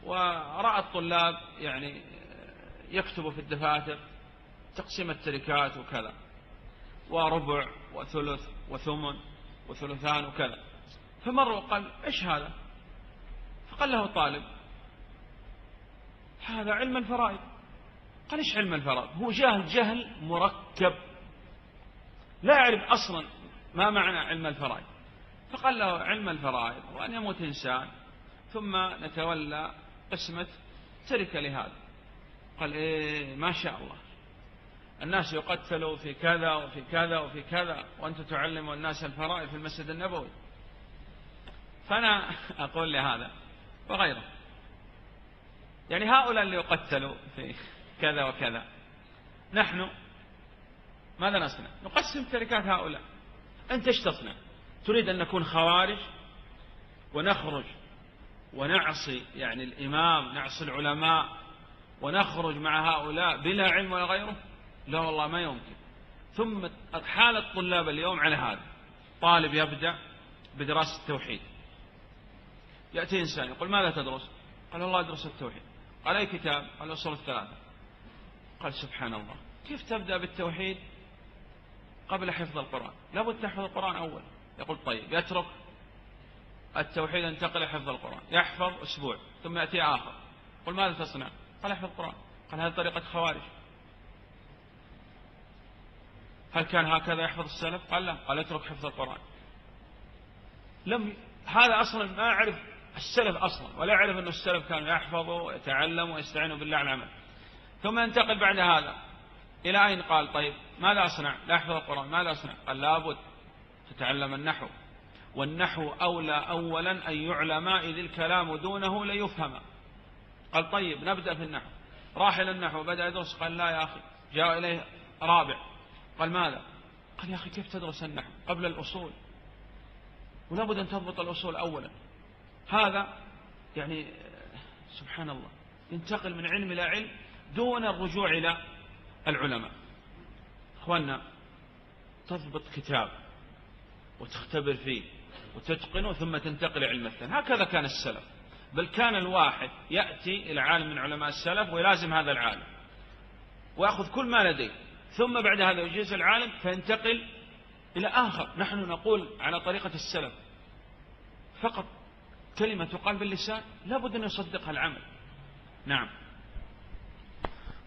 ورأى الطلاب يعني يكتبوا في الدفاتر تقسيم التركات وكذا وربع وثلث وثمن وثلثان وكذا. فمر وقال إيش هذا؟ فقال له طالب هذا علم الفرائض. قال إيش علم الفرائض؟ هو جاهل جهل مركب. لا يعرف أصلا ما معنى علم الفرائض. فقال له علم الفرائض وأن يموت إنسان ثم نتولى قسمة تركة لهذا. قال إيه ما شاء الله. الناس يقتلوا في كذا وفي كذا وفي كذا وأنت تعلم الناس الفرائض في المسجد النبوي. فأنا أقول لهذا وغيره. يعني هؤلاء اللي يقتلوا في كذا وكذا. نحن ماذا نصنع؟ نقسم تركات هؤلاء. أنت إيش تصنع؟ تريد أن نكون خوارج ونخرج ونعصي يعني الإمام نعصي العلماء ونخرج مع هؤلاء بلا علم ولا غيره؟ لا والله ما يمكن. ثم حال الطلاب اليوم على هذا. طالب يبدأ بدراسة التوحيد. يأتي إنسان يقول ماذا تدرس؟ قال والله أدرس التوحيد. قال أي كتاب؟ قال أصول الثلاثة. قال سبحان الله. كيف تبدأ بالتوحيد؟ قبل حفظ القرآن. لابد تحفظ القرآن أول. يقول طيب يترك التوحيد ينتقل حفظ القرآن. يحفظ أسبوع ثم يأتي آخر. قل ماذا تصنع؟ قال احفظ القرآن. قال هذه طريقة خوارج. هل كان هكذا يحفظ السلف؟ قال لا. قال اترك حفظ القرآن. لم هذا أصلا ما يعرف السلف أصلا. ولا يعرف أن السلف كانوا يحفظوا ويتعلموا ويستعينوا بالله على العمل. ثم ينتقل بعد هذا. إلى أين قال؟ طيب ماذا أصنع؟ لا أحفظ القرآن. ماذا أصنع؟ قال لابد تتعلم النحو. والنحو أولى أولا أن يعلم إذ الكلام دونه ليفهم. قال طيب نبدأ في النحو. راح إلى النحو بدأ يدرس. قال لا يا أخي. جاء إليه رابع. قال ماذا؟ قال يا أخي كيف تدرس النحو قبل الأصول؟ ولا بد أن تضبط الأصول أولا. هذا يعني سبحان الله ينتقل من علم إلى علم دون الرجوع إلى العلماء. أخواننا تضبط كتاب وتختبر فيه وتتقنه ثم تنتقل علم الثاني. هكذا كان السلف. بل كان الواحد يأتي إلى عالم من علماء السلف ويلازم هذا العالم ويأخذ كل ما لديه. ثم بعد هذا يجيز العالم فينتقل إلى آخر. نحن نقول على طريقة السلف فقط كلمة تقال باللسان لابد أن يصدقها العمل. نعم.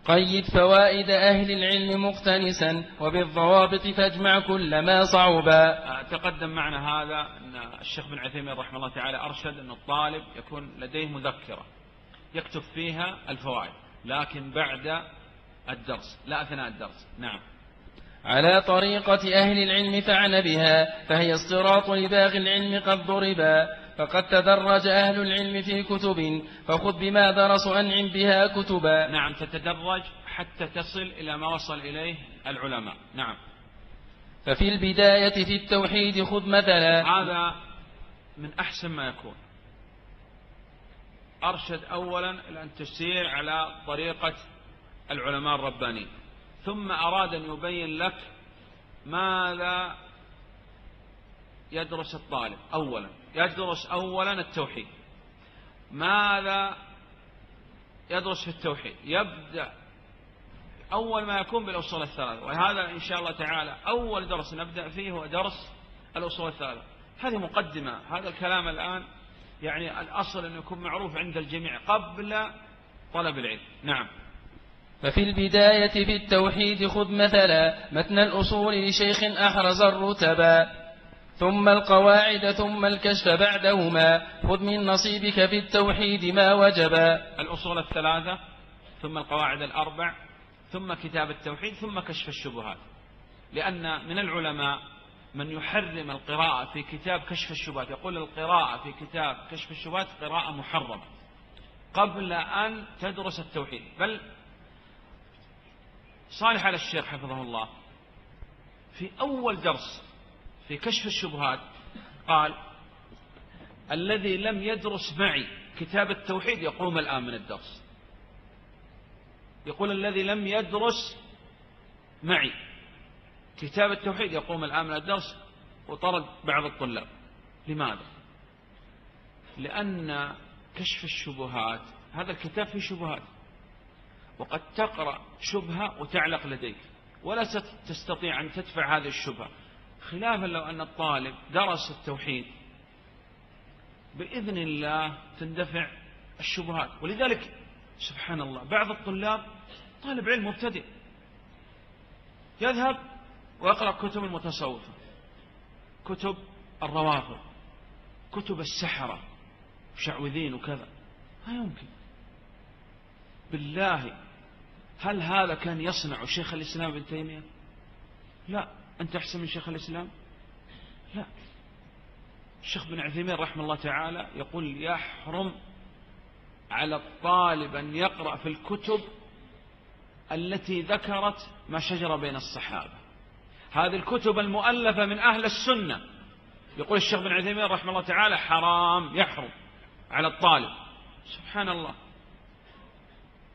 قيد فوائد أهل العلم مقتنسا وبالضوابط فاجمع كل ما صعبا. تقدم معنا هذا أن الشيخ بن عثيمين رحمه الله تعالى أرشد أن الطالب يكون لديه مذكرة يكتب فيها الفوائد لكن بعد الدرس لا أثناء الدرس. نعم. على طريقة أهل العلم فعن بها فهي الصراط لباغي العلم قد ضربا. فقد تدرج أهل العلم في كتب فخذ بما درسوا أنعم بها كتبا. نعم تتدرج حتى تصل إلى ما وصل إليه العلماء. نعم. ففي البداية في التوحيد خذ مثلا. هذا من أحسن ما يكون. أرشد أولا إلى أن تسير على طريقة العلماء الربانيين. ثم أراد أن يبين لك ماذا يدرس الطالب أولا. يدرس أولا التوحيد. ماذا يدرس في التوحيد؟ يبدأ أول ما يكون بالأصول الثلاثة. وهذا إن شاء الله تعالى أول درس نبدأ فيه هو درس الأصول الثلاثة. هذه مقدمة. هذا الكلام الآن يعني الأصل أن يكون معروف عند الجميع قبل طلب العلم. نعم. ففي البداية في التوحيد خذ مثلا متن الأصول لشيخ أحرز الرتبا. ثم القواعد ثم الكشف بعدهما. خذ من نصيبك في التوحيد ما وجبا. الأصول الثلاثة ثم القواعد الأربع ثم كتاب التوحيد ثم كشف الشبهات. لأن من العلماء من يحرم القراءة في كتاب كشف الشبهات. يقول القراءة في كتاب كشف الشبهات قراءة محرمة قبل أن تدرس التوحيد. بل صالح على الشيخ حفظه الله في أول درس في كشف الشبهات قال الذي لم يدرس معي كتاب التوحيد يقوم الآن من الدرس. يقول الذي لم يدرس معي كتاب التوحيد يقوم الآن من الدرس وطرد بعض الطلاب. لماذا؟ لأن كشف الشبهات هذا الكتاب فيه شبهات وقد تقرأ شبهة وتعلق لديك ولا تستطيع أن تدفع هذه الشبهة. خلافا لو أن الطالب درس التوحيد بإذن الله تندفع الشبهات. ولذلك سبحان الله بعض الطلاب طالب علم مبتدئ يذهب ويقرأ كتب المتصوفة كتب الروافض كتب السحرة شعوذين وكذا. ما يمكن. بالله هل هذا كان يصنع شيخ الإسلام ابن تيمية؟ لا. أنت أحسن من شيخ الإسلام؟ لا. الشيخ بن عثيمين رحمه الله تعالى يقول يحرم على الطالب أن يقرأ في الكتب التي ذكرت ما شجر بين الصحابة. هذه الكتب المؤلفة من أهل السنة. يقول الشيخ بن عثيمين رحمه الله تعالى حرام يحرم على الطالب. سبحان الله.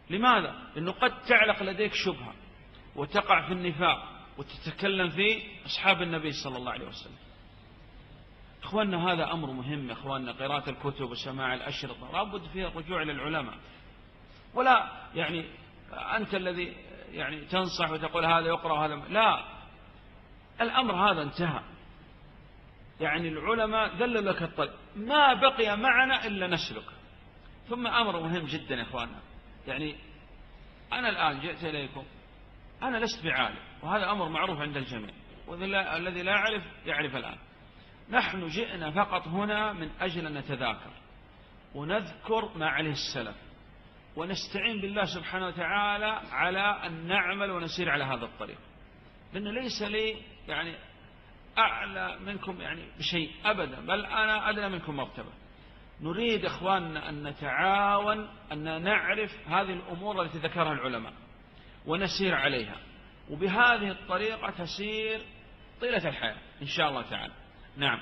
لماذا؟ لأنه قد تعلق لديك شبهة وتقع في النفاق. وتتكلم في أصحاب النبي صلى الله عليه وسلم. إخواننا هذا أمر مهم يا إخواننا. قراءة الكتب وسماع الأشرطة لابد فيها الرجوع للعلماء ولا يعني أنت الذي يعني تنصح وتقول هذا يقرأ وهذا لا. الأمر هذا انتهى. يعني العلماء دلوا لك الطريق ما بقي معنا إلا نسلك. ثم أمر مهم جدا يا إخواننا. يعني أنا الآن جئت إليكم. أنا لست بعالم. وهذا أمر معروف عند الجميع والذي لا يعرف يعرف الآن. نحن جئنا فقط هنا من أجل أن نتذاكر ونذكر ما عليه السلف ونستعين بالله سبحانه وتعالى على أن نعمل ونسير على هذا الطريق. لأن ليس لي يعني أعلى منكم يعني بشيء أبدا بل أنا أدنى منكم مرتبة. نريد إخواننا أن نتعاون أن نعرف هذه الأمور التي ذكرها العلماء ونسير عليها. وبهذه الطريقة تسير طيلة الحياة إن شاء الله تعالى. نعم.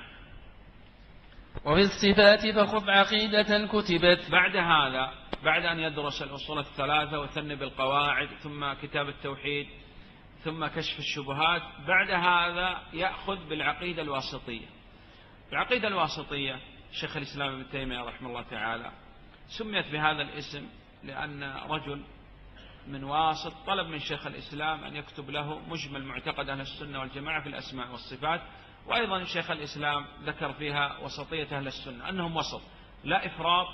وفي الصفات فخذ عقيدة كتبت. بعد هذا بعد أن يدرس الأصول الثلاثة وثني بالقواعد ثم كتاب التوحيد ثم كشف الشبهات بعد هذا يأخذ بالعقيدة الواسطية. العقيدة الواسطية شيخ الإسلام ابن تيمية رحمه الله تعالى سميت بهذا الاسم لأن رجل من واسط طلب من شيخ الإسلام أن يكتب له مجمل معتقد أهل السنة والجماعة في الأسماء والصفات وأيضا شيخ الإسلام ذكر فيها وسطية أهل السنة أنهم وسط لا إفراط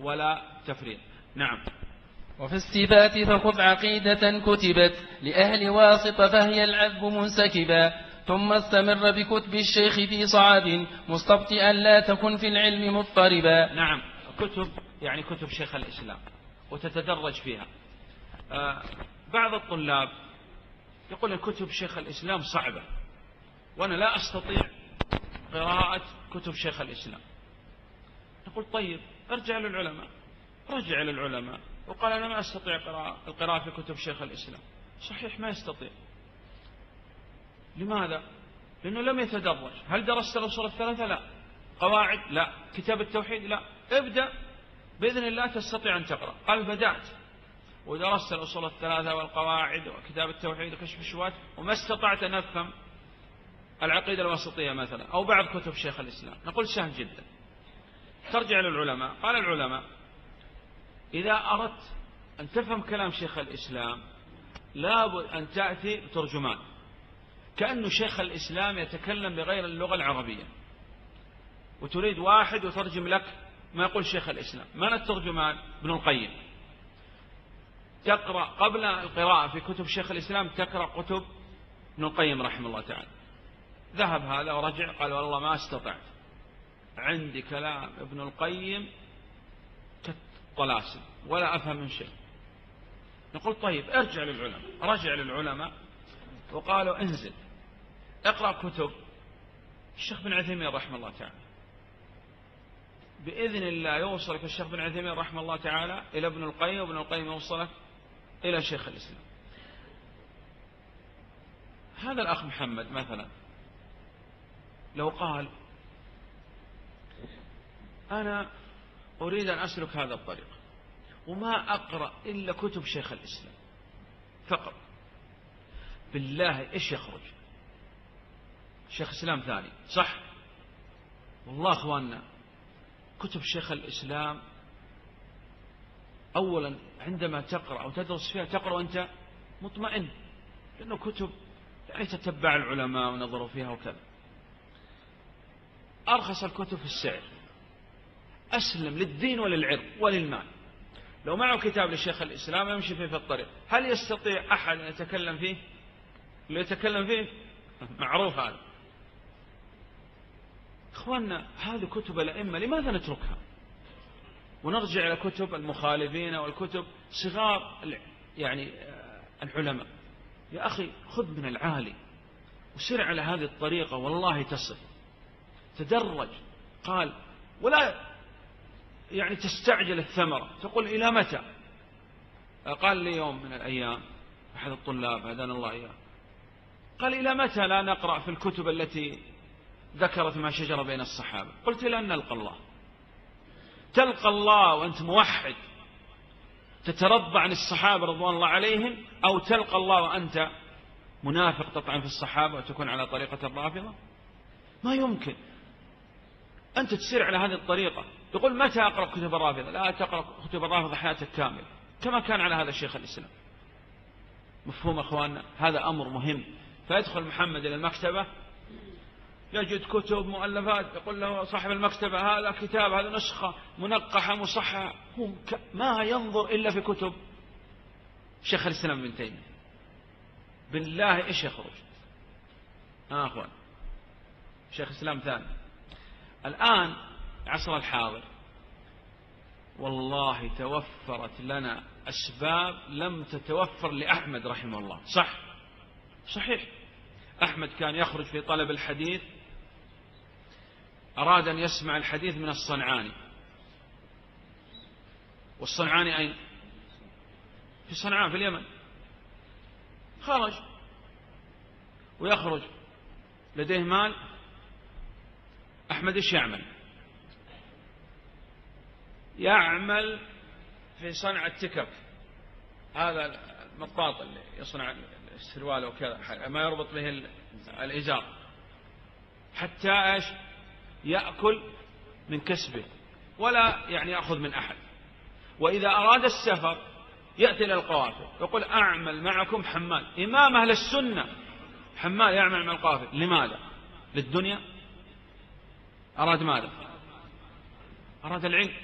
ولا تفريط. نعم. وفي الصفات فخذ عقيدة كتبت لأهل واسطة فهي العذب منسكبا ثم استمر بكتب الشيخ في صعب مستبطئا لا تكن في العلم مضطربا. نعم كتب يعني كتب شيخ الإسلام وتتدرج فيها. بعض الطلاب يقول كتب شيخ الإسلام صعبة وأنا لا أستطيع قراءة كتب شيخ الإسلام. نقول طيب ارجع للعلماء رجع للعلماء وقال أنا ما أستطيع القراءة في كتب شيخ الإسلام. صحيح ما يستطيع. لماذا؟ لأنه لم يتدرج. هل درست الأصول الثلاثة؟ لا. قواعد؟ لا. كتاب التوحيد؟ لا. ابدأ. بإذن الله تستطيع أن تقرأ. قال بدأت. ودرست الأصول الثلاثة والقواعد وكتاب التوحيد وكشف الشبهات وما استطعت أن أفهم العقيدة الوسطية مثلا أو بعض كتب شيخ الإسلام نقول سهل جدا. ترجع للعلماء. قال العلماء إذا أردت أن تفهم كلام شيخ الإسلام لابد أن تأتي بترجمان. كأنه شيخ الإسلام يتكلم بغير اللغة العربية. وتريد واحد يترجم لك ما يقول شيخ الإسلام. من الترجمان؟ ابن القيم. تقرأ قبل القراءة في كتب شيخ الإسلام تقرأ كتب ابن القيم رحمه الله تعالى. ذهب هذا ورجع قال والله ما استطعت. عندي كلام ابن القيم كالطلاسم ولا أفهم من شيء. نقول طيب ارجع للعلماء. رجع للعلماء وقالوا انزل اقرأ كتب الشيخ بن عثيمين رحمه الله تعالى. بإذن الله يوصلك الشيخ بن عثيمين رحمه الله تعالى إلى ابن القيم وابن القيم يوصلك إلى شيخ الإسلام. هذا الأخ محمد مثلا لو قال أنا أريد أن أسلك هذا الطريق وما أقرأ إلا كتب شيخ الإسلام فقط. بالله إيش يخرج؟ شيخ إسلام ثاني صح؟ والله أخواننا كتب شيخ الإسلام أولا عندما تقرأ أو تدرس فيها تقرأ وأنت مطمئن لأنه كتب يعني تتبع العلماء ونظروا فيها وكذا. أرخص الكتب في السعر. أسلم للدين وللعرض وللمال. لو معه كتاب لشيخ الإسلام يمشي فيه في الطريق هل يستطيع أحد أن يتكلم فيه؟ اللي يتكلم فيه معروف هذا. إخواننا هذه كتب الأئمة لماذا نتركها؟ ونرجع إلى كتب المخالفين والكتب صغار يعني العلماء. يا أخي خذ من العالي وسر على هذه الطريقة والله تصل. تدرج. قال ولا يعني تستعجل الثمرة. تقول إلى متى؟ قال لي يوم من الأيام أحد الطلاب هدانا الله إياه. قال إلى متى لا نقرأ في الكتب التي ذكرت ما شجر بين الصحابة؟ قلت لن نلقى الله. تلقى الله وأنت موحد تترضى عن الصحابة رضوان الله عليهم أو تلقى الله وأنت منافق تطعن في الصحابة وتكون على طريقة الرافضة؟ ما يمكن. أنت تسير على هذه الطريقة يقول متى أقرأ كتب الرافضة؟ لا تقرأ كتب الرافضة حياتك كاملة كما كان على هذا الشيخ الإسلام. مفهوم أخواننا؟ هذا أمر مهم. فيدخل محمد إلى المكتبة يجد كتب مؤلفات يقول له صاحب المكتبة هذا كتاب هذا نسخة منقحة مصححة هو ما ينظر إلا في كتب. شيخ الإسلام بن تيمية. بالله إيش يخرج؟ ها أخوان. شيخ الإسلام ثاني. الآن عصر الحاضر. والله توفرت لنا أسباب لم تتوفر لأحمد رحمه الله. صح؟ صحيح. أحمد كان يخرج في طلب الحديث أراد أن يسمع الحديث من الصنعاني. والصنعاني أين؟ في صنعاء في اليمن. خرج. ويخرج. لديه مال. أحمد إيش يعمل؟ يعمل في صنع التكب هذا المطاط اللي يصنع السروال وكذا ما يربط به الإزار. حتى إيش؟ يأكل من كسبه ولا يعني يأخذ من أحد. وإذا أراد السفر يأتي إلى القوافل يقول أعمل معكم حمال إمام أهل السنة. حمال يعمل مع القوافل. لماذا؟ للدنيا؟ أراد ماذا؟ أراد العلم.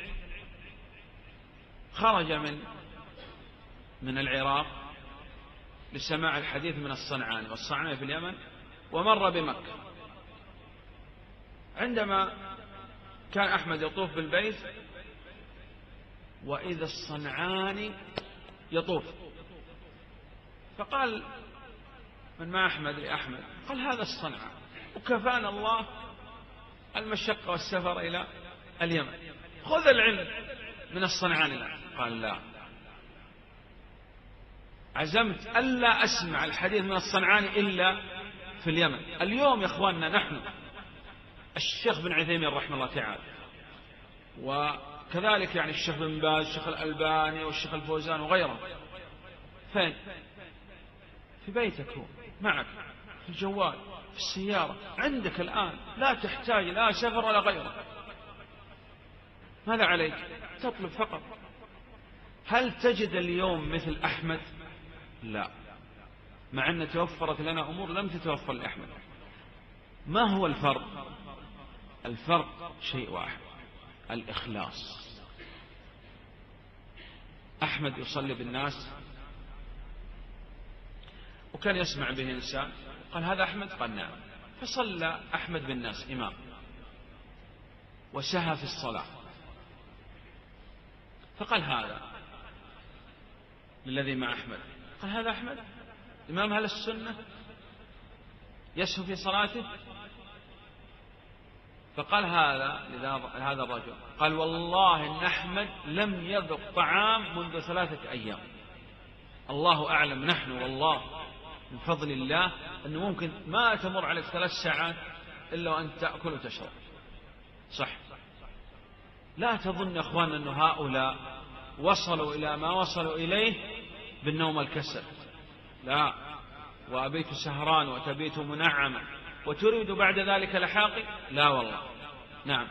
خرج من من العراق لسماع الحديث من الصنعاني. والصنعاني في اليمن ومر بمكة. عندما كان أحمد يطوف بالبيت وإذا الصنعاني يطوف. فقال من ما أحمد لأحمد قال هذا الصنعاء وكفانا الله المشقة والسفر إلى اليمن. خذ العلم من الصنعان. الآن قال لا. عزمت ألا أسمع الحديث من الصنعاني إلا في اليمن. اليوم يا أخواننا نحن الشيخ بن عثيمين رحمه الله تعالى. وكذلك يعني الشيخ بن باز الشيخ الألباني والشيخ الفوزان وغيره فين؟ في بيتك هو معك في الجوال في السيارة عندك الآن لا تحتاج لا سفر ولا غيره. ماذا عليك؟ تطلب فقط. هل تجد اليوم مثل أحمد؟ لا. مع أن توفرت لنا أمور لم تتوفر لأحمد. ما هو الفرق؟ الفرق شيء واحد الإخلاص. أحمد يصلي بالناس وكان يسمع به إنسان قال هذا أحمد؟ قال نعم. فصلى أحمد بالناس إمام. وسهى في الصلاة. فقال هذا للذي مع أحمد. قال هذا أحمد؟ إمام أهل السنة؟ يسهو في صلاته؟ فقال هذا لهذا الرجل. قال والله إن أحمد لم يذق طعام منذ ثلاثة أيام. الله أعلم نحن والله من فضل الله أنه ممكن ما تمر عليك ثلاث ساعات إلا وأنت تأكل وتشرب. صح. لا تظن يا أخوان أن هؤلاء وصلوا إلى ما وصلوا إليه بالنوم الكسل. لا. وأبيت سهران وتبيت منعما. وتريد بعد ذلك لحاقي؟ لا والله. نعم.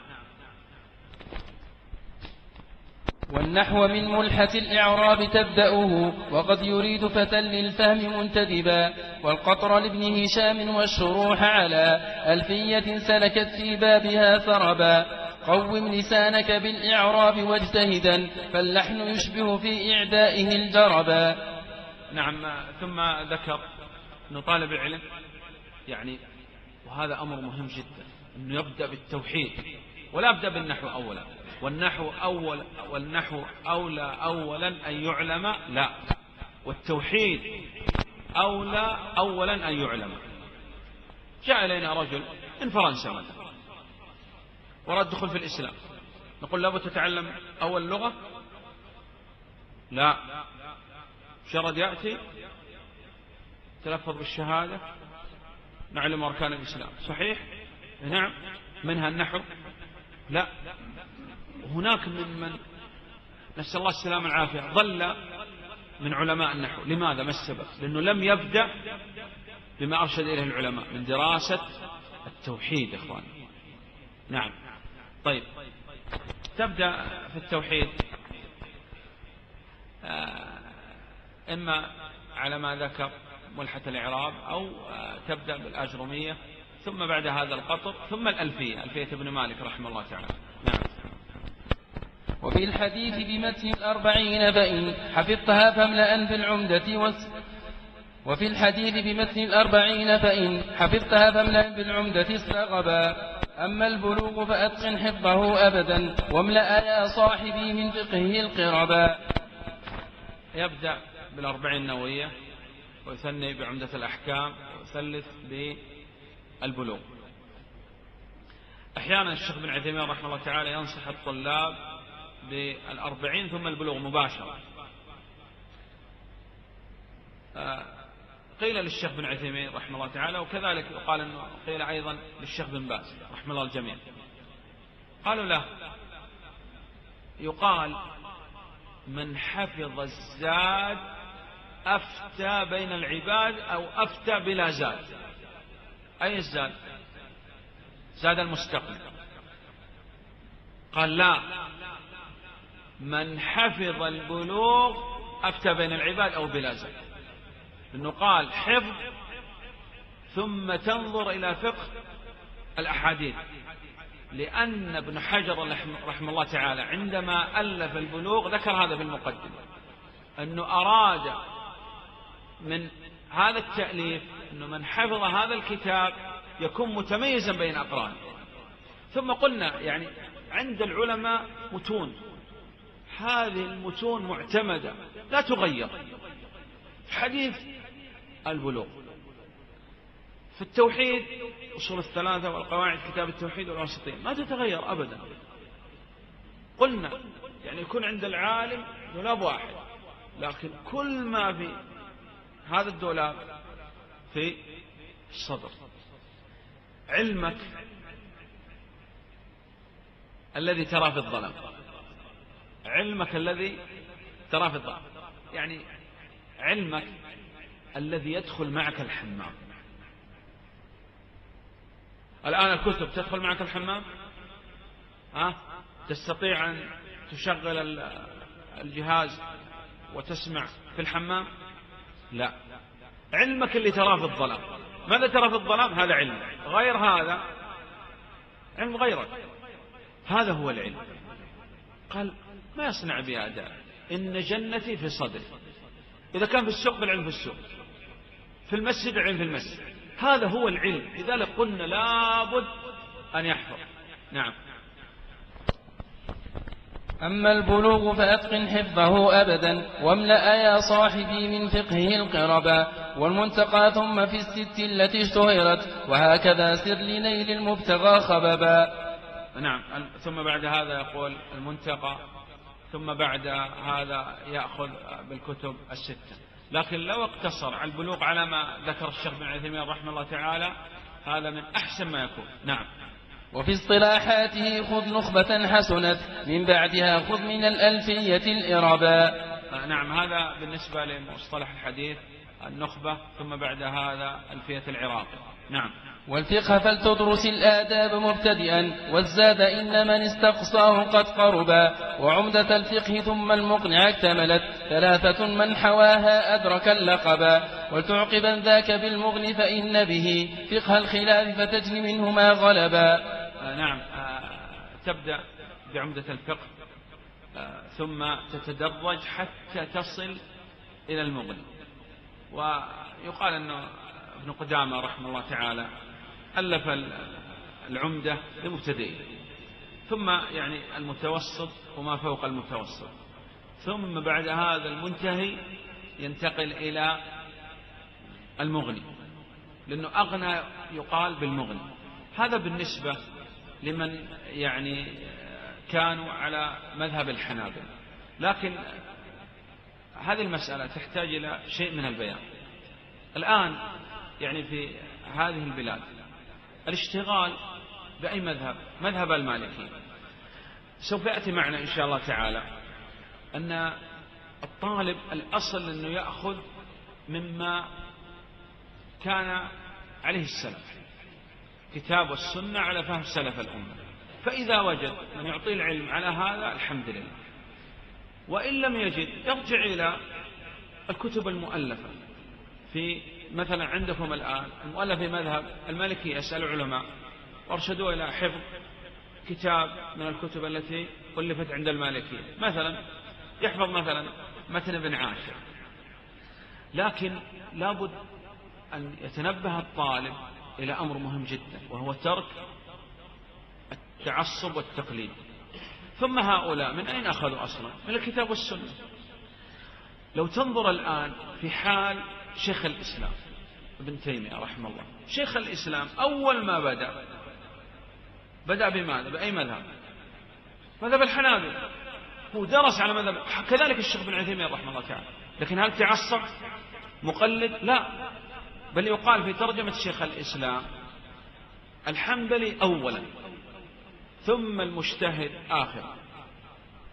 والنحو من ملحة الإعراب تبدأه وقد يريد فتى للفهم منتدبا والقطر لابن هشام والشروح على ألفية سلكت في بابها ثربا قوم لسانك بالإعراب واجتهدا فاللحن يشبه في إعدائه الجربا. نعم ثم ذكر أنه طالب العلم يعني وهذا أمر مهم جدا أنه يبدأ بالتوحيد ولا يبدأ بالنحو أولا. والنحو أول والنحو أولى أولا أن يعلم لا. والتوحيد أولى أولا أن يعلم. جاء إلينا رجل من فرنسا مثلا. وراد الدخول في الإسلام. نقول لابد تتعلم أول لغة؟ لا. شرد يأتي تلفظ بالشهادة نعلم أركان الإسلام. صحيح؟ نعم. منها النحو. لا. هناك من من نسأل الله السلامة والعافية. ظل من علماء النحو. لماذا؟ ما السبب؟ لأنه لم يبدأ بما أرشد إليه العلماء. من دراسة التوحيد إخوان. نعم. طيب. تبدأ في التوحيد. آه، إما على ما ذكر ملحة الإعراب أو آه، تبدأ بالأجرمية ثم بعد هذا القطر ثم الألفية ألفية ابن مالك رحمه الله تعالى. نعم. وفي الحديث بمتن الأربعين فإن حفظتها فاملأ بالعمدة وس وفي الحديث بمتن الأربعين فإن حفظتها فاملأ بالعمدة استغبا. أما البلوغ فأتقن حفظه أبدا واملأ يا صاحبي من فقهه القربا. يبدأ بالأربعين النووية. ويثني بعمدة الأحكام ويثلث بالبلوغ. أحيانا الشيخ بن عثيمين رحمه الله تعالى ينصح الطلاب بالأربعين ثم البلوغ مباشرة. آه، قيل للشيخ بن عثيمين رحمه الله تعالى وكذلك يقال أنه قيل أيضا للشيخ بن باز رحمه الله الجميع. قالوا له يقال من حفظ الزاد أفتى بين العباد أو أفتى بلا زاد. أي الزاد؟ زاد المستقبل قال لا. من حفظ البلوغ أفتى بين العباد أو بلا زاد. لأنه قال حفظ ثم تنظر إلى فقه الأحاديث. لأن ابن حجر رحمه الله تعالى عندما ألف البلوغ ذكر هذا في المقدمة أنه أراد من هذا التأليف أنه من حفظ هذا الكتاب يكون متميزا بين أقرانه ثم قلنا يعني عند العلماء متون. هذه المتون معتمدة لا تغير. حديث البلوغ. في التوحيد أصول الثلاثة والقواعد كتاب التوحيد والواسطين ما تتغير أبدا. قلنا يعني يكون عند العالم دولاب واحد لكن كل ما في هذا الدولاب في الصدر. علمك الذي ترى في الظلام. علمك الذي ترى في الظلام. يعني علمك الذي يدخل معك الحمام. الآن الكتب تدخل معك الحمام؟ ها؟ تستطيع أن تشغل الجهاز وتسمع في الحمام؟ لا. علمك اللي تراه في الظلام. ماذا ترى في الظلام؟ هذا علم. غير هذا؟ علم غيرك. هذا هو العلم. قال ما يصنع بي أداء إن جنتي في صدري إذا كان في السوق بالعلم في السوق. في المسجد العلم في المسجد. هذا هو العلم. لذلك قلنا لابد أن يحفظ. نعم. أما البلوغ فأتقن حفظه أبدا واملأ يا صاحبي من فقهه القربا والمنتقى ثم في الست التي اشتهرت وهكذا سر لنيل المبتغى خببا. نعم ثم بعد هذا يقول المنتقى ثم بعد هذا يأخذ بالكتب الستة. لكن لو اقتصر على البلوغ على ما ذكر الشيخ بن عثيمين رحمه الله تعالى هذا من أحسن ما يكون. نعم. وفي اصطلاحاته خذ نخبة حسنت من بعدها خذ من الألفية الإرباء. نعم هذا بالنسبة لمصطلح الحديث النخبة ثم بعد هذا ألفية العراق. نعم. والفقه فلتدرس الآداب مبتدئا والزاد إن من استقصاه قد قربا وعمدة الفقه ثم المقنع اكتملت ثلاثة من حواها أدرك اللقبا ولتعقبا ذاك بالمغن فإن به فقه الخلاف فتجن منه ما غلبا. آه نعم آه تبدأ بعمدة الفقه آه ثم تتدرج حتى تصل إلى المغن ويقال أنه ابن قدامة رحمه الله تعالى ألف العمدة لمبتدئين ثم يعني المتوسط وما فوق المتوسط ثم بعد هذا المنتهي ينتقل إلى المغني لأنه أغنى يقال بالمغني. هذا بالنسبة لمن يعني كانوا على مذهب الحنابل لكن هذه المسألة تحتاج إلى شيء من البيان. الآن يعني في هذه البلاد الاشتغال بأي مذهب؟ مذهب المالكي سوف يأتي معنا إن شاء الله تعالى أن الطالب الأصل أنه يأخذ مما كان عليه السلف. كتاب والسنة على فهم سلف الأمة. فإذا وجد من يعطي العلم على هذا الحمد لله. وإن لم يجد يرجع إلى الكتب المؤلفة. في مثلا عندكم الآن المؤلف في مذهب المالكي يسأل العلماء وارشدوا إلى حفظ كتاب من الكتب التي ألفت عند المالكية. مثلا يحفظ مثلا متن ابن عاشر. لكن لابد أن يتنبه الطالب إلى أمر مهم جدا وهو ترك التعصب والتقليد. ثم هؤلاء من أين أخذوا أصلا؟ من الكتاب والسنة. لو تنظر الآن في حال شيخ الإسلام ابن تيمية رحمه الله. شيخ الإسلام أول ما بدأ بدأ بماذا؟ بأي مذهب؟ مذهب الحنابل هو درس على مذهب كذلك الشيخ بن عثيمين رحمه الله تعالى. لكن هل تعصب؟ مقلد؟ لا. بل يقال في ترجمة شيخ الإسلام الحنبلي أولا ثم المجتهد آخرا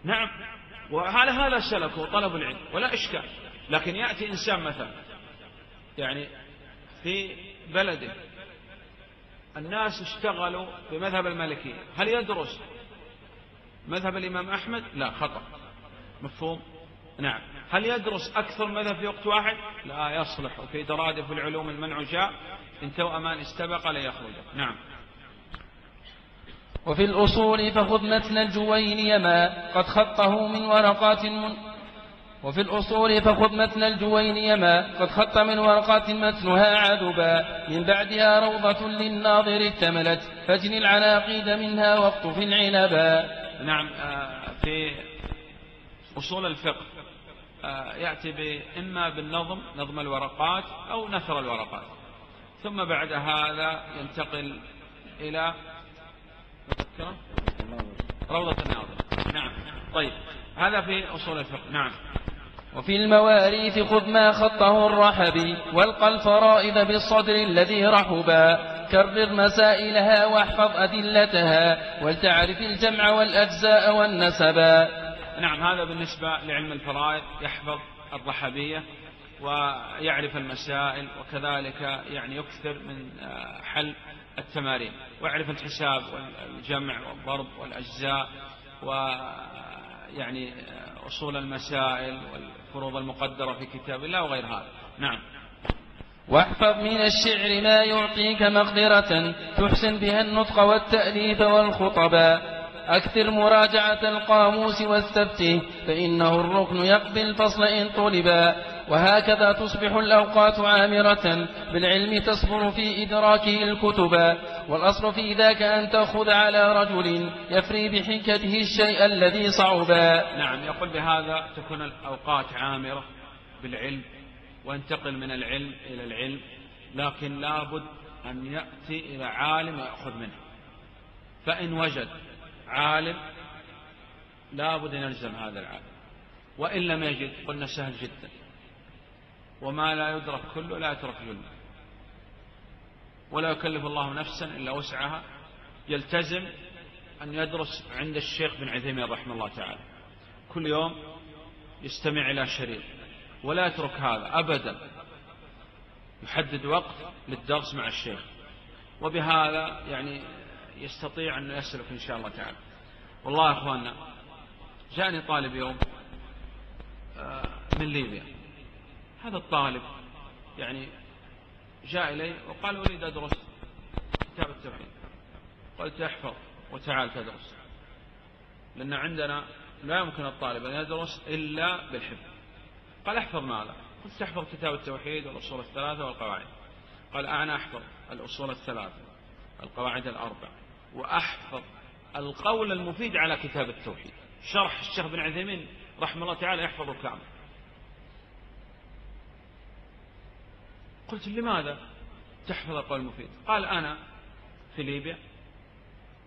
نعم وعلى هذا سلكه طلب العلم ولا إشكال. لكن يأتي إنسان مثلا يعني في بلده الناس اشتغلوا بمذهب المالكية هل يدرس مذهب الإمام أحمد؟ لا خطأ. مفهوم؟ نعم. هل يدرس أكثر مذهب في وقت واحد؟ لا يصلح. وفي ترادف العلوم المنع جاء. إن تو أمان استبق ليخرج نعم. وفي الأصول فخذ متن الجويني قد خطه من ورقات من وفي الأصول فخذ متن الجويني ما قد خط من ورقات متنها عذبا. من بعدها روضة للناظر اكتملت فاجن العناقيد منها واقطف العنبا. نعم آه، في أصول الفقه يأتي إما بالنظم نظم الورقات أو نثر الورقات. ثم بعد هذا ينتقل إلى روضة الناظر نعم. طيب. هذا في أصول الفقه. نعم. وفي المواريث خذ ما خطه الرحبي والقى الفرائض بالصدر الذي رحبا كرر مسائلها واحفظ أدلتها ولتعرف الجمع والأجزاء والنسبا نعم هذا بالنسبة لعلم الفرائض يحفظ الرحبية ويعرف المسائل وكذلك يعني يكثر من آه، حل التمارين. ويعرف الحساب والجمع والضرب والأجزاء ويعني آه، أصول المسائل والفروض المقدرة في كتاب الله وغير هذا. نعم. واحفظ من الشعر ما يعطيك مقدرة تحسن بها النطق والتأليف والخطبا أكثر مراجعة القاموس واستفته فإنه الركن يقضي الفصل إن طلبا وهكذا تصبح الأوقات عامرة بالعلم تصبر في إدراكه الكتبا والأصل في ذاك أن تأخذ على رجل يفري بحكته الشيء الذي صعبا نعم يقول بهذا تكون الأوقات عامرة بالعلم وينتقل من العلم إلى العلم لكن لابد أن يأتي إلى عالم ويأخذ منه. فإن وجد عالم لابد أن يلزم هذا العالم. وإن لم يجد قلنا سهل جدا. وما لا يدرك كله لا يترك جله ولا يكلف الله نفسا إلا وسعها. يلتزم أن يدرس عند الشيخ بن عثيمين رحمه الله تعالى. كل يوم يستمع إلى شريط. ولا يترك هذا أبدا. يحدد وقت للدرس مع الشيخ. وبهذا يعني يستطيع أن يسلك إن شاء الله تعالى. والله يا أخواننا جاءني طالب يوم آه، من ليبيا. هذا الطالب يعني جاء إلي وقال أريد أدرس كتاب التوحيد. قلت احفظ وتعال تدرس. لأن عندنا لا يمكن الطالب أن يدرس إلا بالحفظ. قال احفظ ماذا؟ قلت احفظ كتاب التوحيد والأصول الثلاثة والقواعد. قال أنا أحفظ الأصول الثلاثة القواعد الأربع. وأحفظ القول المفيد على كتاب التوحيد. شرح الشيخ بن عثيمين رحمه الله تعالى يحفظ كامل قلت لماذا تحفظ القول المفيد؟ قال أنا في ليبيا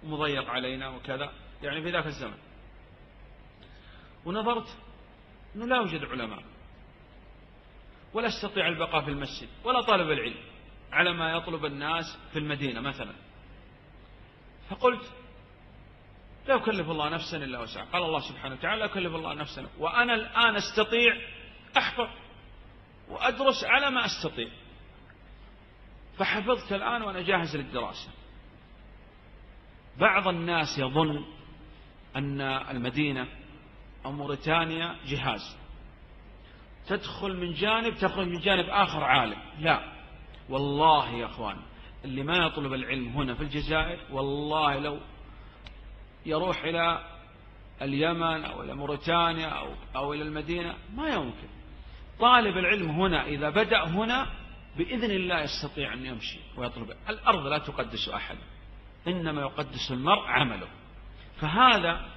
مضيق علينا وكذا يعني في ذاك الزمن. ونظرت أنه لا يوجد علماء ولا أستطيع البقاء في المسجد ولا طالب العلم على ما يطلب الناس في المدينة مثلا. فقلت لا يكلف الله نفسا إلا وسعها. قال الله سبحانه وتعالى لا يكلف الله نفسا. وأنا الآن أستطيع أحفظ وأدرس على ما أستطيع. فحفظت الآن وأنا جاهز للدراسة. بعض الناس يظن أن المدينة أو موريتانيا جهاز. تدخل من جانب تخرج من جانب آخر عالم. لا. والله يا أخوان اللي ما يطلب العلم هنا في الجزائر والله لو يروح إلى اليمن أو إلى موريتانيا أو, أو إلى المدينة ما يمكن. طالب العلم هنا إذا بدأ هنا بإذن الله يستطيع أن يمشي ويطلب. الأرض لا تقدس أحد إنما يقدس المرء عمله. فهذا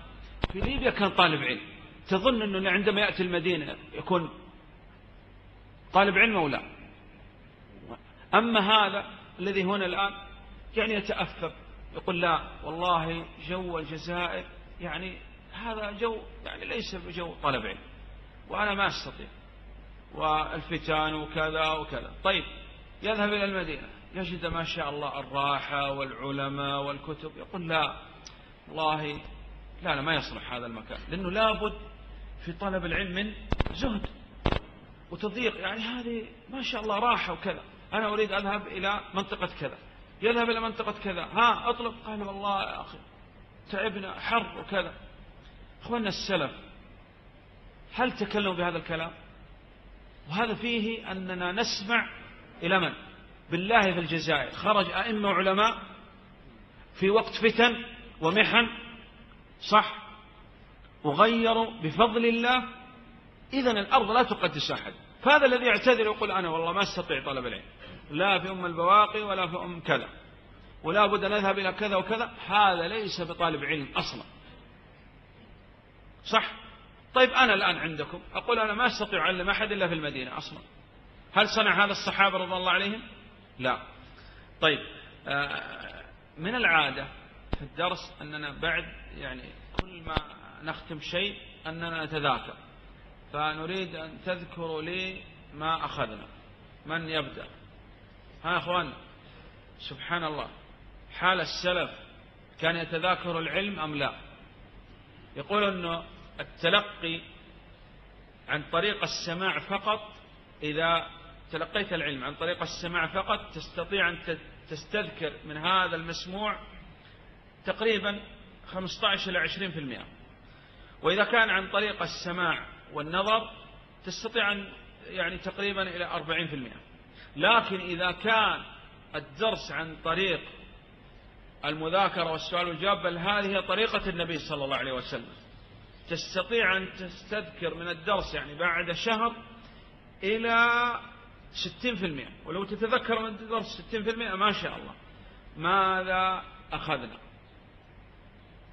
في ليبيا كان طالب علم. تظن أنه عندما يأتي المدينة يكون طالب علم أو لا؟ أما هذا الذي هنا الآن يعني يتأثر يقول لا والله جو الجزائر يعني هذا جو يعني ليس بجو طلب علم وأنا ما أستطيع والفتان وكذا وكذا. طيب يذهب إلى المدينة يجد ما شاء الله الراحة والعلماء والكتب يقول لا والله لا لا ما يصلح هذا المكان لأنه لابد في طلب العلم من زهد وتضييق يعني هذه ما شاء الله راحة وكذا. أنا أريد أذهب إلى منطقة كذا. يذهب إلى منطقة كذا. ها أطلب قال والله يا أخي تعبنا حر وكذا. أخوانا السلف هل تكلموا بهذا الكلام؟ وهذا فيه أننا نسمع إلى من؟ بالله في الجزائر. خرج أئمة علماء في وقت فتن ومحن صح؟ وغيروا بفضل الله. إذا الأرض لا تقدس أحد. فهذا الذي يعتذر يقول أنا والله ما أستطيع طلب العلم. لا في أم البواقي ولا في أم كذا. ولا بد أن أذهب إلى كذا وكذا. هذا ليس بطالب علم أصلا. صح؟ طيب أنا الآن عندكم. أقول أنا ما أستطيع أعلم أحد إلا في المدينة أصلا. هل صنع هذا الصحابة رضي الله عليهم؟ لا. طيب آه، من العادة في الدرس أننا بعد يعني كل ما نختم شيء أننا نتذاكر. فنريد أن تذكروا لي ما أخذنا. من يبدأ؟ ها أخوان سبحان الله. حال السلف كان يتذاكر العلم أم لا؟ يقول أنه التلقي عن طريق السماع فقط إذا تلقيت العلم عن طريق السماع فقط تستطيع أن تستذكر من هذا المسموع تقريبا 15 إلى 20% وإذا كان عن طريق السماع والنظر تستطيع أن يعني تقريبا إلى 40% لكن إذا كان الدرس عن طريق المذاكرة والسؤال والجواب بل هذه طريقة النبي صلى الله عليه وسلم. تستطيع أن تستذكر من الدرس يعني بعد شهر إلى 60% ولو تتذكر من الدرس 60% ما شاء الله. ماذا أخذنا؟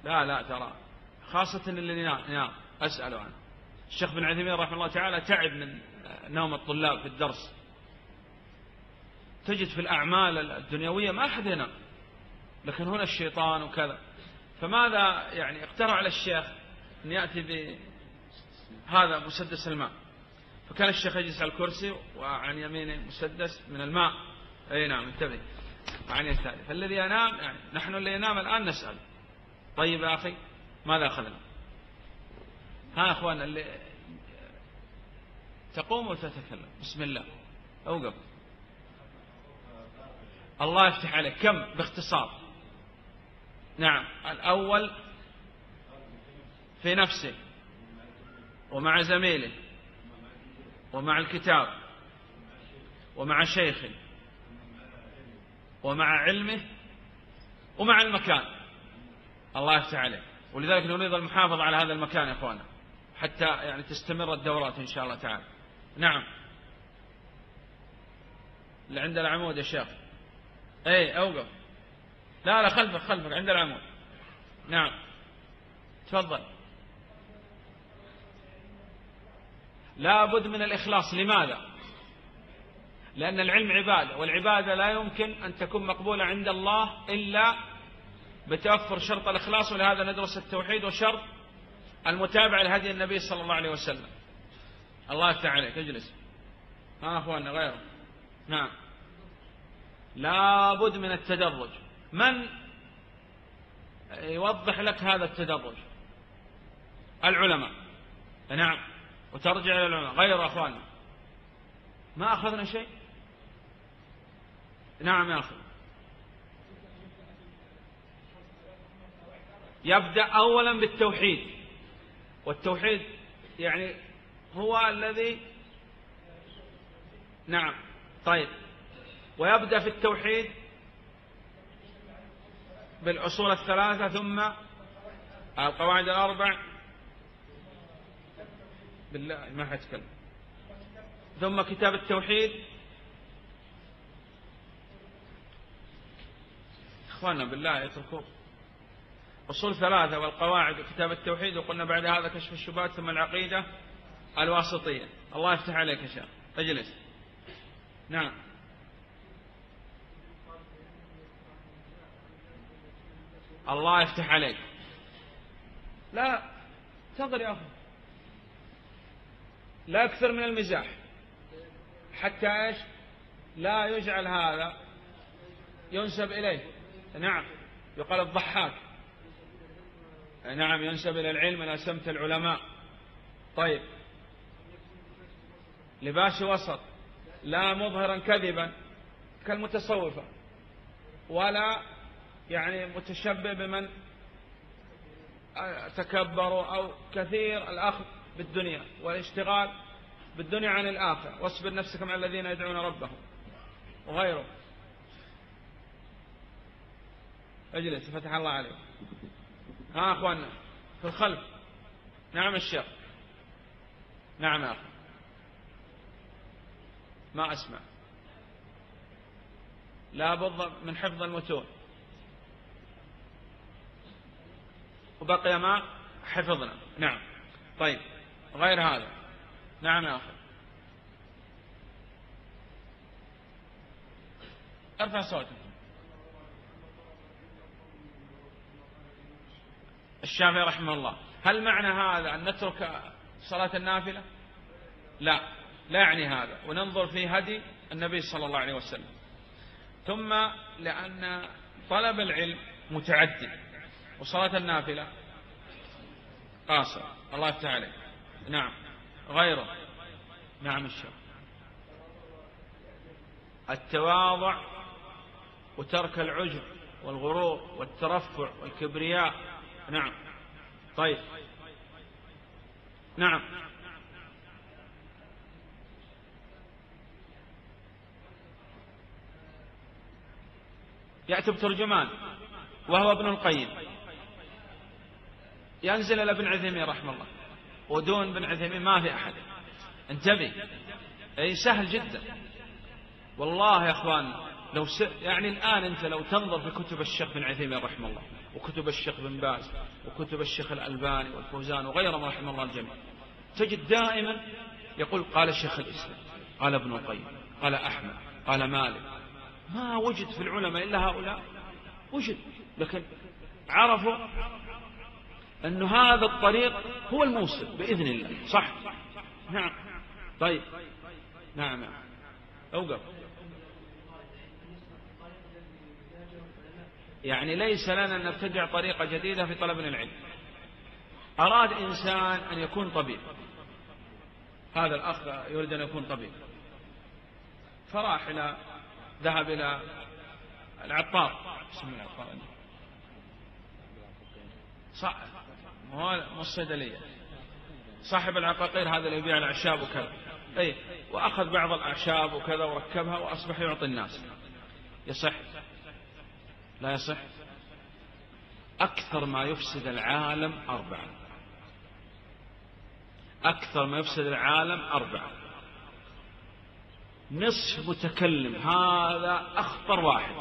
لا لا ترى. خاصة اللي ينام أسأله عنه. الشيخ بن عثيمين رحمه الله تعالى تعب من نوم الطلاب في الدرس. تجد في الأعمال الدنيوية ما أحد ينام لكن هنا الشيطان وكذا. فماذا يعني اقترح على الشيخ أن يأتي بهذا مسدس الماء؟ فكان الشيخ يجلس على الكرسي وعن يمينه مسدس من الماء. أي نعم انتبه. عن يساره. فالذي ينام يعني نحن اللي ينام الآن نسأل. طيب يا أخي ماذا أخذنا؟ ها أخوان اللي تقوم وتتكلم بسم الله. أوقف الله يفتح عليك. كم؟ باختصار. نعم. الأول في نفسه ومع زميله ومع الكتاب ومع شيخه ومع علمه ومع المكان. الله يفتح عليه ولذلك نريد المحافظة على هذا المكان يا اخوانا حتى يعني تستمر الدورات إن شاء الله تعالى. نعم. اللي عند العمود يا شيخ. اي أوقف. لا لا خلفك خلفك عند العمود. نعم. تفضل. لا بد من الإخلاص. لماذا؟ لأن العلم عبادة والعبادة لا يمكن أن تكون مقبولة عند الله إلا بتوفر شرط الإخلاص ولهذا ندرس التوحيد وشرط المتابعة لهدي النبي صلى الله عليه وسلم. الله عليك اجلس ها أخواننا غيره نعم. لا بد من التدرج. من يوضح لك هذا التدرج؟ العلماء. نعم. وترجع إلى العلماء. غير أخواننا. ما أخذنا شيء؟ نعم يا أخي. يبدأ أولا بالتوحيد. والتوحيد يعني هو الذي نعم طيب ويبدأ في التوحيد بالأصول الثلاثة ثم القواعد الأربع بالله ما حتكلم. ثم كتاب التوحيد اخوانا بالله اتركوا أصول ثلاثة والقواعد وكتاب التوحيد وقلنا بعد هذا كشف الشبهات ثم العقيدة الواسطية. الله يفتح عليك يا شيخ. اجلس. نعم. الله يفتح عليك. لا تفضل يا أخي لا أكثر من المزاح. حتى إيش؟ لا يجعل هذا ينسب إليه. نعم. يقال الضحاك. نعم ينسب إلى العلم إلى سمت العلماء. طيب. لباس وسط لا مظهرا كذبا كالمتصوفة ولا يعني متشبه بمن تكبروا أو كثير الأخذ بالدنيا والاشتغال بالدنيا عن الآخرة. واصبر نفسك مع الذين يدعون ربهم. وغيره. اجلس فتح الله عليك. ها أخواننا في الخلف. نعم الشيخ نعم يا ما أسمع. لا بد من حفظ المتون. وبقي ما حفظنا. نعم. طيب غير هذا. نعم يا أخي. ارفع صوتك. الشافعي رحمه الله. هل معنى هذا أن نترك صلاة النافلة؟ لا. لا يعني هذا. وننظر في هدي النبي صلى الله عليه وسلم. ثم لأن طلب العلم متعدي. وصلاة النافلة قاصر. الله عليك. نعم. غيره. نعم الشيخ. التواضع وترك العجب والغرور والترفع والكبرياء نعم. طيب. نعم. يأتي بترجمان وهو ابن القيم. ينزل إلى ابن عثيمين رحمه الله. ودون ابن عثيمين ما في أحد. انتبه. أي سهل جدا. والله يا أخوان لو س... يعني الآن أنت لو تنظر في كتب الشيخ بن عثيمين رحمه الله. وكتب الشيخ بن باز وكتب الشيخ الألباني والفوزان وغيرهم رحمه الله الجميع. تجد دائما يقول قال الشيخ الإسلام قال ابن القيم قال أحمد قال مالك. ما وجد في العلماء إلا هؤلاء؟ وجد. لكن عرفوا أن هذا الطريق هو الموصل بإذن الله. صح؟ نعم. طيب. نعم نعم. أوقف. يعني ليس لنا أن نبتدع طريقة جديدة في طلب العلم. أراد إنسان أن يكون طبيب. هذا الأخ يريد أن يكون طبيب. فراح إلى ذهب إلى العطار. الله العطار صح مو الصيدلية. صاحب العقاقير هذا اللي يبيع الأعشاب وكذا. أي وأخذ بعض الأعشاب وكذا وركبها وأصبح يعطي الناس. يصح. لا يصح. أكثر ما يفسد العالم أربعة. أكثر ما يفسد العالم أربعة. نصف متكلم هذا أخطر واحد.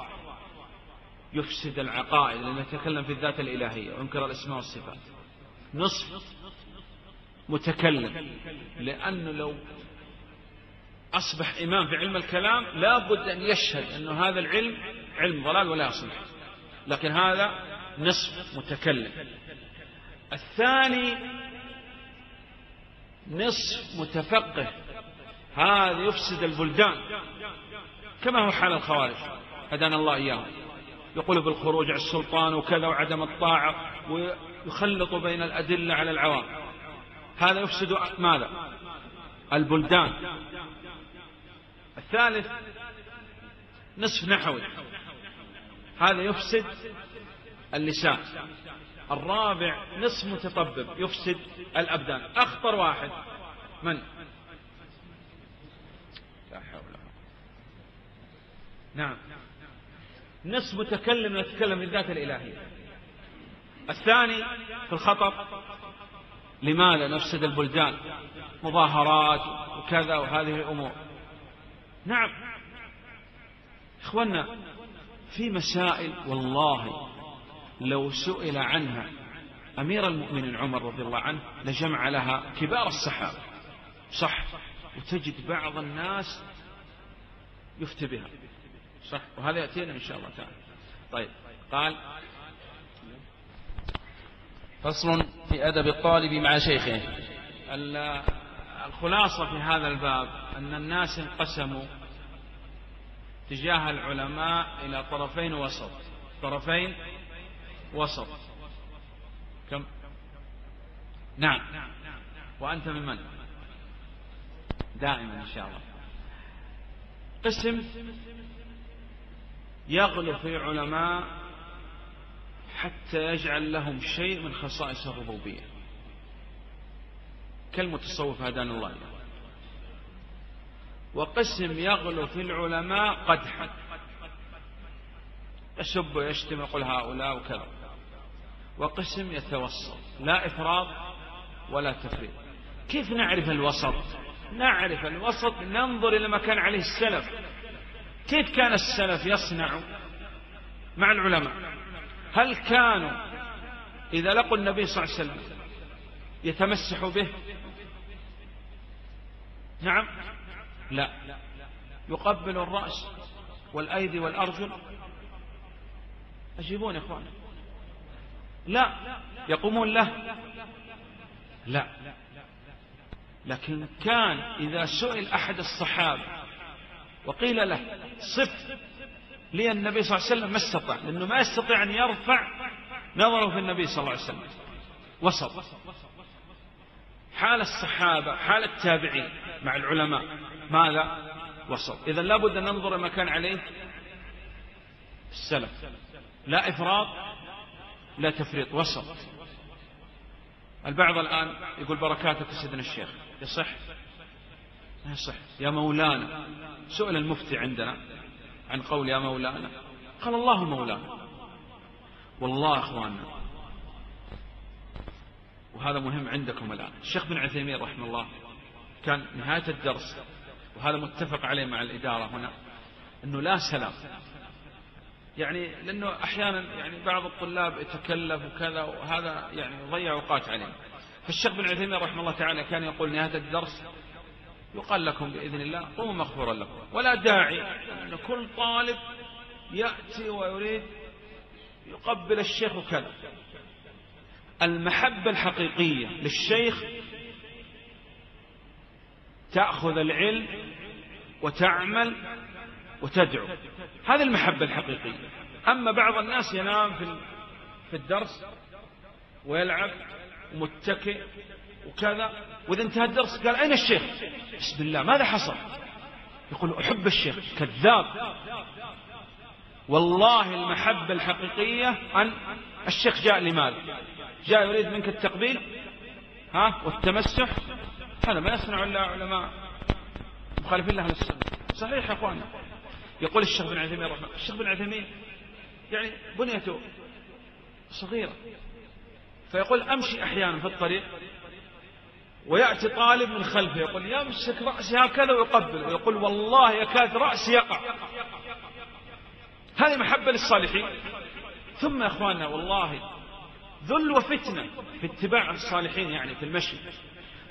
يفسد العقائد لأنه يتكلم في الذات الإلهية وينكر الأسماء والصفات. نصف متكلم لأنه لو أصبح إمام في علم الكلام لا بد أن يشهد أن هذا العلم علم ضلال ولا يصلح لكن هذا نصف متكلم. الثاني نصف متفقه. هذا يفسد البلدان. كما هو حال الخوارج. هدانا الله إياهم. يقول بالخروج على السلطان وكذا وعدم الطاعة ويخلط بين الأدلة على العوام. هذا يفسد ماذا؟ البلدان. الثالث نصف نحوي. هذا يفسد اللسان. الرابع نصف متطبب يفسد الأبدان. أخطر واحد. من؟ لا حول نعم. نصف متكلم يتكلم بالذات الإلهية. الثاني في الخطر لماذا نفسد البلدان؟ مظاهرات وكذا وهذه الأمور. نعم. إخوانا في مسائل والله لو سئل عنها أمير المؤمنين عمر رضي الله عنه لجمع لها كبار الصحابة. صح. وتجد بعض الناس يفتي بها. صح. وهذا يأتينا إن شاء الله تعالى. طيب. قال فصل في أدب الطالب مع شيخه. الخلاصة في هذا الباب أن الناس انقسموا تجاه العلماء إلى طرفين وسط. طرفين وسط. كم؟ نعم. وأنت من من؟ دائما إن شاء الله. قسم يغلو في علماء حتى يجعل لهم شيء من خصائص الربوبية. كالمتصوف هدان الله. وقسم يغلو في العلماء قدحا. يسب ويشتم يقول هؤلاء وكذا. وقسم يتوسط. لا إفراط ولا تفريط. كيف نعرف الوسط؟ نعرف الوسط ننظر إلى ما كان عليه السلف. كيف كان السلف يصنع مع العلماء؟ هل كانوا إذا لقوا النبي صلى الله عليه وسلم يتمسحوا به؟ نعم. لا. يقبل الرأس والأيدي والأرجل. أجيبون يا إخوان. لا. يقومون له. لا. لكن كان إذا سئل أحد الصحابة وقيل له صف لي النبي صلى الله عليه وسلم ما استطاع لأنه ما يستطيع أن يرفع نظره في النبي صلى الله عليه وسلم. وسط. حال الصحابة حال التابعين مع العلماء. ماذا؟ وسط إذا لابد أن ننظر ما كان عليه السلف. لا إفراط لا تفريط. وسط البعض الآن يقول بركاتك سيدنا الشيخ. يصح يصح يا مولانا. سئل المفتي عندنا عن قول يا مولانا. قال الله مولانا. والله أخواننا. وهذا مهم عندكم الآن. الشيخ بن عثيمين رحمه الله كان نهاية الدرس وهذا متفق عليه مع الإدارة هنا أنه لا سلام. يعني لأنه أحيانا يعني بعض الطلاب يتكلف وكذا وهذا يعني يضيع أوقات عليهم. فالشيخ بن عثيمين رحمه الله تعالى كان يقول نهاية الدرس يقال لكم بإذن الله قوموا مغفورا لكم. ولا داعي أن كل طالب يأتي ويريد يقبل الشيخ وكذا. المحبة الحقيقية للشيخ تأخذ العلم وتعمل وتدعو. هذه المحبة الحقيقية. أما بعض الناس ينام في في الدرس ويلعب ومتكئ وكذا وإذا انتهى الدرس قال أين الشيخ؟ بسم الله ماذا حصل؟ يقول أحب الشيخ كذاب. والله المحبة الحقيقية أن الشيخ جاء لماذا؟ جاء يريد منك التقبيل؟ ها؟ والتمسح؟ هذا ما يصنع إلا علماء مخالفين لأهل السنة. صحيح يا أخوان. يقول الشيخ بن عثيمين رحمه الشيخ بن عثيمين يعني بنيته صغيرة. فيقول أمشي أحيانا في الطريق ويأتي طالب من خلفه يقول يمسك رأسي هكذا ويقبل ويقول والله يكاد رأسي يقع. هذه محبة للصالحين. ثم يا أخواننا والله ذل وفتنة في اتباع الصالحين يعني في المشي.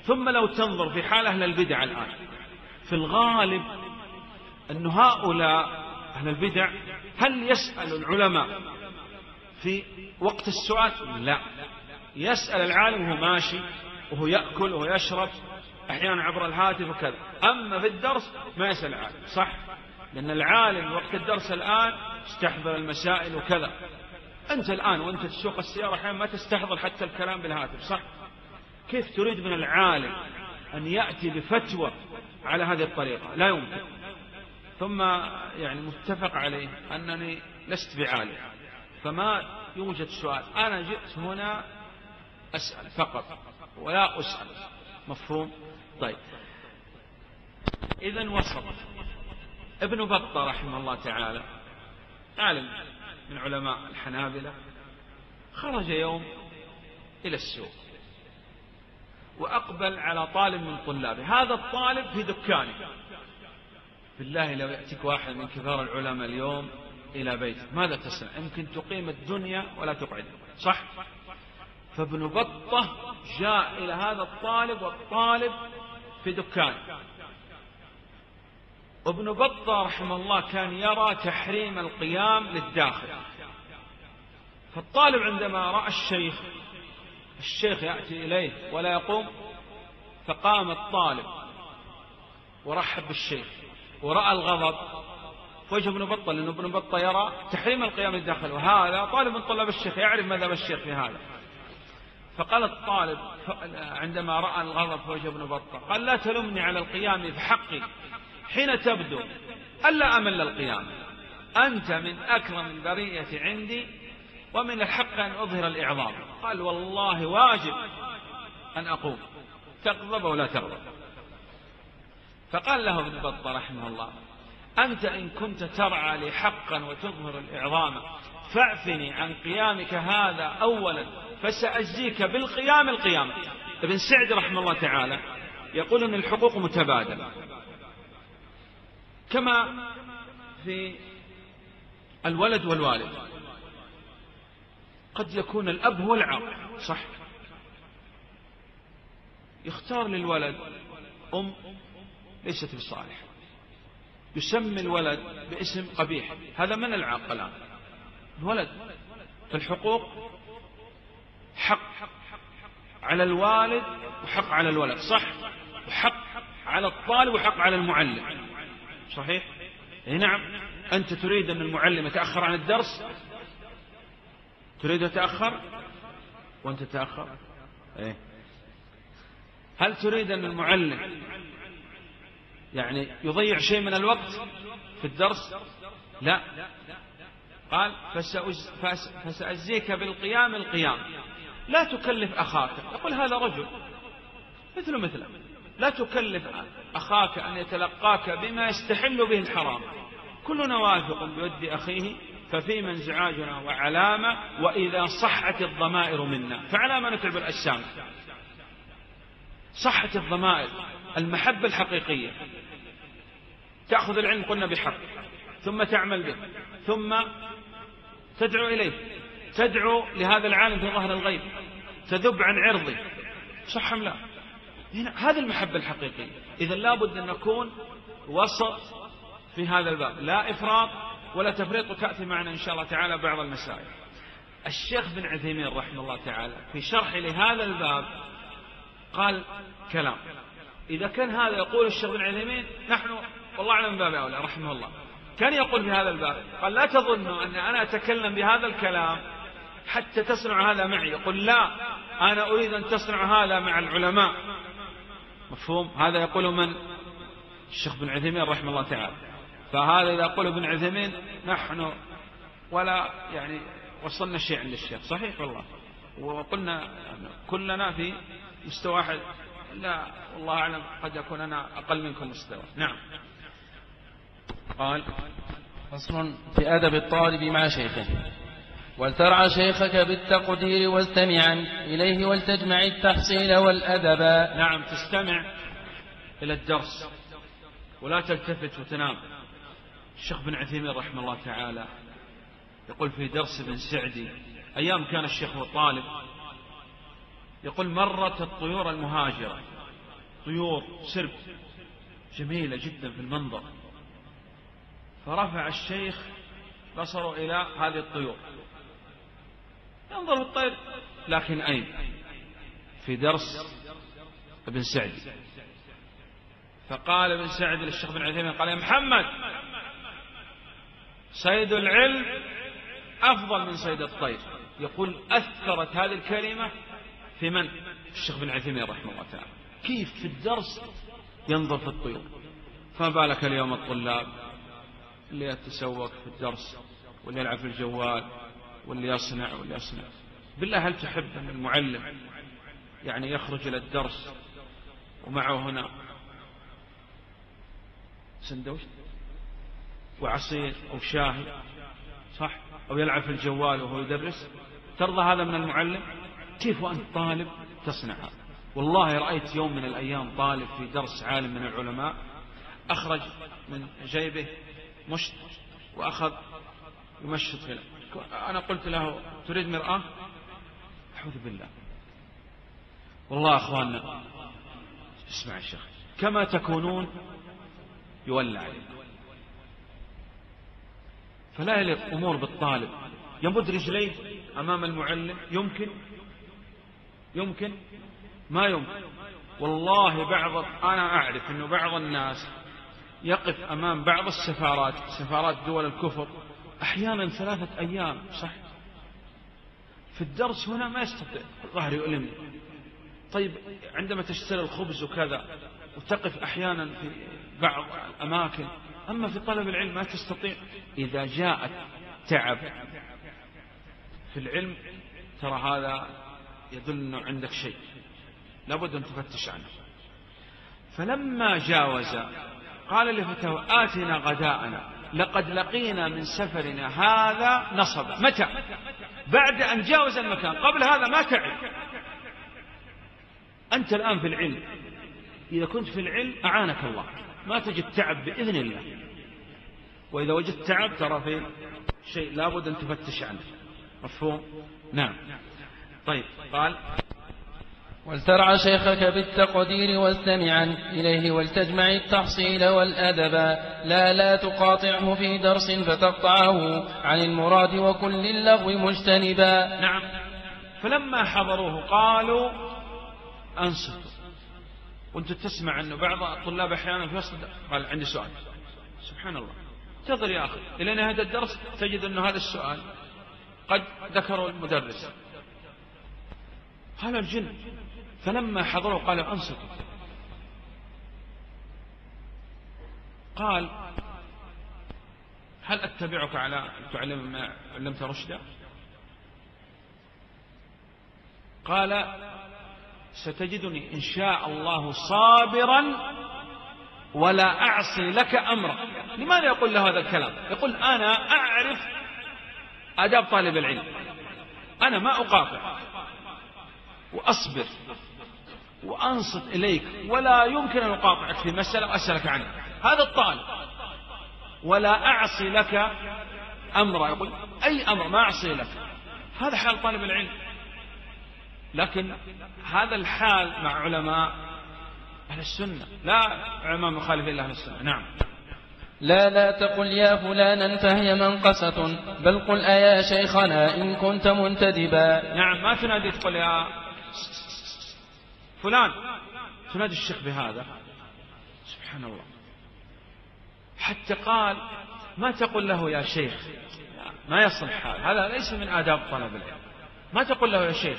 ثم لو تنظر في حال أهل البدع الآن في الغالب أن هؤلاء أهل البدع هل يسأل العلماء في وقت السؤال؟ لا. يسأل العالم وهو ماشي وهو يأكل وهو يشرب أحيانا عبر الهاتف وكذا. أما في الدرس ما يسأل العالم صح؟ لأن العالم وقت الدرس الآن استحضر المسائل وكذا. أنت الآن وأنت تسوق السيارة أحيانا ما تستحضر حتى الكلام بالهاتف صح؟ كيف تريد من العالم أن يأتي بفتوى على هذه الطريقة؟ لا يمكن. ثم يعني متفق عليه أنني لست بعالم. فما يوجد سؤال. أنا جئت هنا أسأل فقط ولا أسأل. مفهوم؟ طيب. إذا وصل. ابن بطة رحمه الله تعالى عالم من علماء الحنابلة خرج يوم إلى السوق. وأقبل على طالب من طلابه. هذا الطالب في دكانه. بالله لو يأتيك واحد من كبار العلماء اليوم إلى بيتك ماذا تصنع يمكن تقيم الدنيا ولا تقعد. صح؟ فابن بطة جاء إلى هذا الطالب والطالب في دكان. ابن بطة رحمه الله كان يرى تحريم القيام للداخل. فالطالب عندما رأى الشيخ الشيخ يأتي إليه ولا يقوم فقام الطالب ورحب بالشيخ ورأى الغضب. وجه ابن بطة لأن ابن بطة يرى تحريم القيام للداخل وهذا طالب من طلاب الشيخ يعرف مذهب الشيخ في هذا. فقال الطالب عندما رأى الغضب في وجه ابن بطة قال لا تلمني على القيام في حقي حين تبدو ألا أمل القيام؟ أنت من أكرم البرية عندي ومن الحق أن أظهر الإعظام. قال والله واجب أن أقوم. تغضب ولا تغضب فقال له ابن بطة رحمه الله أنت إن كنت ترعى لي حقا وتظهر الإعظام فاعفني عن قيامك هذا أولا فسأجزيك بالقيام القيامة. ابن سعد رحمه الله تعالى يقول أن الحقوق متبادلة. كما في الولد والوالد. قد يكون الأب هو العاق. صح. يختار للولد أم ليست بصالحة يسمي الولد باسم قبيح. هذا من العاق الآن؟ الولد. فالحقوق حق على الوالد وحق على الولد. صح. وحق على الطالب وحق على المعلم. صحيح؟ نعم. أنت تريد أن المعلم يتأخر عن الدرس؟ تريد يتأخر وأنت تتأخر إيه؟ هل تريد أن المعلم يعني يضيع شيء من الوقت في الدرس؟ لا. قال فسأجزيك بالقيام القيام. لا تكلف أخاك. يقول هذا رجل مثل مثله. لا تكلف أخاك أن يتلقاك بما يستحل به الحرام. كلنا واثق بود أخيه ففيما انزعاجنا وعلامة وإذا صحت الضمائر منا. فعلامة نتعب الأجسام. صحت الضمائر المحبة الحقيقية. تأخذ العلم قلنا بحق. ثم تعمل به. ثم تدعو إليه. تدعو لهذا العالم في ظهر الغيب. تذب عن عرضه. صح أم لا؟ هنا هذه المحبة الحقيقية. إذا لابد أن نكون وسط في هذا الباب. لا إفراط ولا تفريط وتأتي معنا إن شاء الله تعالى بعض المسائل. الشيخ بن عثيمين رحمه الله تعالى في شرح لهذا الباب قال كلام. إذا كان هذا يقول الشيخ بن عثيمين نحن والله أعلم باب أولى رحمه الله. كان يقول في هذا الباب قال لا تظنوا أن أنا أتكلم بهذا الكلام حتى تصنع هذا معي. يقول لا أنا أريد أن تصنع هذا مع العلماء. مفهوم؟ هذا يقول من؟ الشيخ بن عثيمين رحمه الله تعالى. فهذا إذا قول ابن عثيمين نحن ولا يعني وصلنا شيء عند الشيخ صحيح والله. وقلنا كلنا في مستوى واحد. لا والله أعلم قد أكون أنا أقل منكم مستوى. نعم. قال فصل في أدب الطالب مع شيخه. ولترعى شيخك بالتقدير واستمعا إليه ولتجمع التحصيل والأدب. نعم تستمع إلى الدرس ولا تلتفت وتنام. الشيخ بن عثيمين رحمه الله تعالى يقول في درس ابن سعدي أيام كان الشيخ طالب يقول مرت الطيور المهاجرة طيور سرب جميلة جدا في المنظر فرفع الشيخ بصره إلى هذه الطيور. ينظر في الطير لكن أين؟ في درس ابن سعد فقال ابن سعد للشيخ بن عثيمين قال يا محمد صيد العلم أفضل من صيد الطير. يقول أثرت هذه الكلمة في من؟ الشيخ بن عثيمين رحمه الله تعالى. كيف في الدرس ينظر في الطيور؟ فما بالك اليوم الطلاب اللي يتسوق في الدرس واللي يلعب في الجوال واللي يصنع واللي يصنع؟ بالله هل تحب أن المعلم يعني يخرج إلى الدرس ومعه هنا سندوش وعصير أو شاهي صح؟ أو يلعب في الجوال وهو يدرس. ترضى هذا من المعلم؟ كيف وأنت طالب تصنع هذا؟ والله رأيت يوم من الأيام طالب في درس عالم من العلماء أخرج من جيبه مشت وأخذ يمشط في أنا قلت له تريد مرآة؟ أعوذ بالله. والله أخواننا اسمع يا شيخ كما تكونون يولى عليكم. فلا يليق أمور بالطالب. يمد رجليه أمام المعلم. يمكن؟ يمكن؟ ما يمكن. والله بعض أنا أعرف أنه بعض الناس يقف أمام بعض السفارات سفارات دول الكفر. أحيانا ثلاثة أيام صح؟ في الدرس هنا ما يستطيع. ظهري يؤلمني طيب عندما تشتري الخبز وكذا وتقف أحيانا في بعض الأماكن أما في طلب العلم ما تستطيع. إذا جاءت تعب في العلم ترى هذا يدل أنه عندك شيء. لابد أن تفتش عنه. فلما جاوز قال لفتاه آتنا غداءنا. لقد لقينا من سفرنا هذا نصبا. متى؟ بعد أن جاوز المكان. قبل هذا ما تعب أنت الآن في العلم. إذا كنت في العلم أعانك الله. ما تجد تعب بإذن الله. وإذا وجدت تعب ترى في شيء لابد أن تفتش عنه. مفهوم؟ نعم. طيب قال ولترعى شيخك بالتقدير واستمعا إليه ولتجمع التحصيل والأدبا لا لا تقاطعه في درس فتقطعه عن المراد وكل اللغو مجتنبا. نعم. فلما حضروه قالوا أنصتوا. وانت تسمع أنه بعض الطلاب أحيانا في وسط قال عندي سؤال. سبحان الله انتظر يا أخي إلى نهاية الدرس تجد أنه هذا السؤال قد ذكره المدرس. قال الجن فلما حضروا قالوا أنصتوا. قال هل أتبعك على أن تعلم ما علمت رشدا؟ قال ستجدني إن شاء الله صابرا ولا أعصي لك أمرا. لماذا يقول له هذا الكلام؟ يقول أنا أعرف آداب طالب العلم. أنا ما أقاطع وأصبر وأنصت إليك ولا يمكن أن أقاطعك في مسألة وأسألك عنها. هذا الطالب ولا أعصي لك أمرا. يقول أي أمر؟ ما أعصي لك. هذا حال طالب العلم. لكن هذا الحال مع علماء أهل السنة لا علماء مخالفين لأهل السنة نعم. لا لا تقل يا فلانا فهي منقصة بل قل أيا شيخنا إن كنت منتدبا. نعم ما تنادي تقول يا فلان؟ تنادي الشيخ بهذا؟ سبحان الله. حتى قال ما تقول له يا شيخ؟ ما يصلح هذا هذا ليس من آداب طلب العلم. ما تقول له يا شيخ؟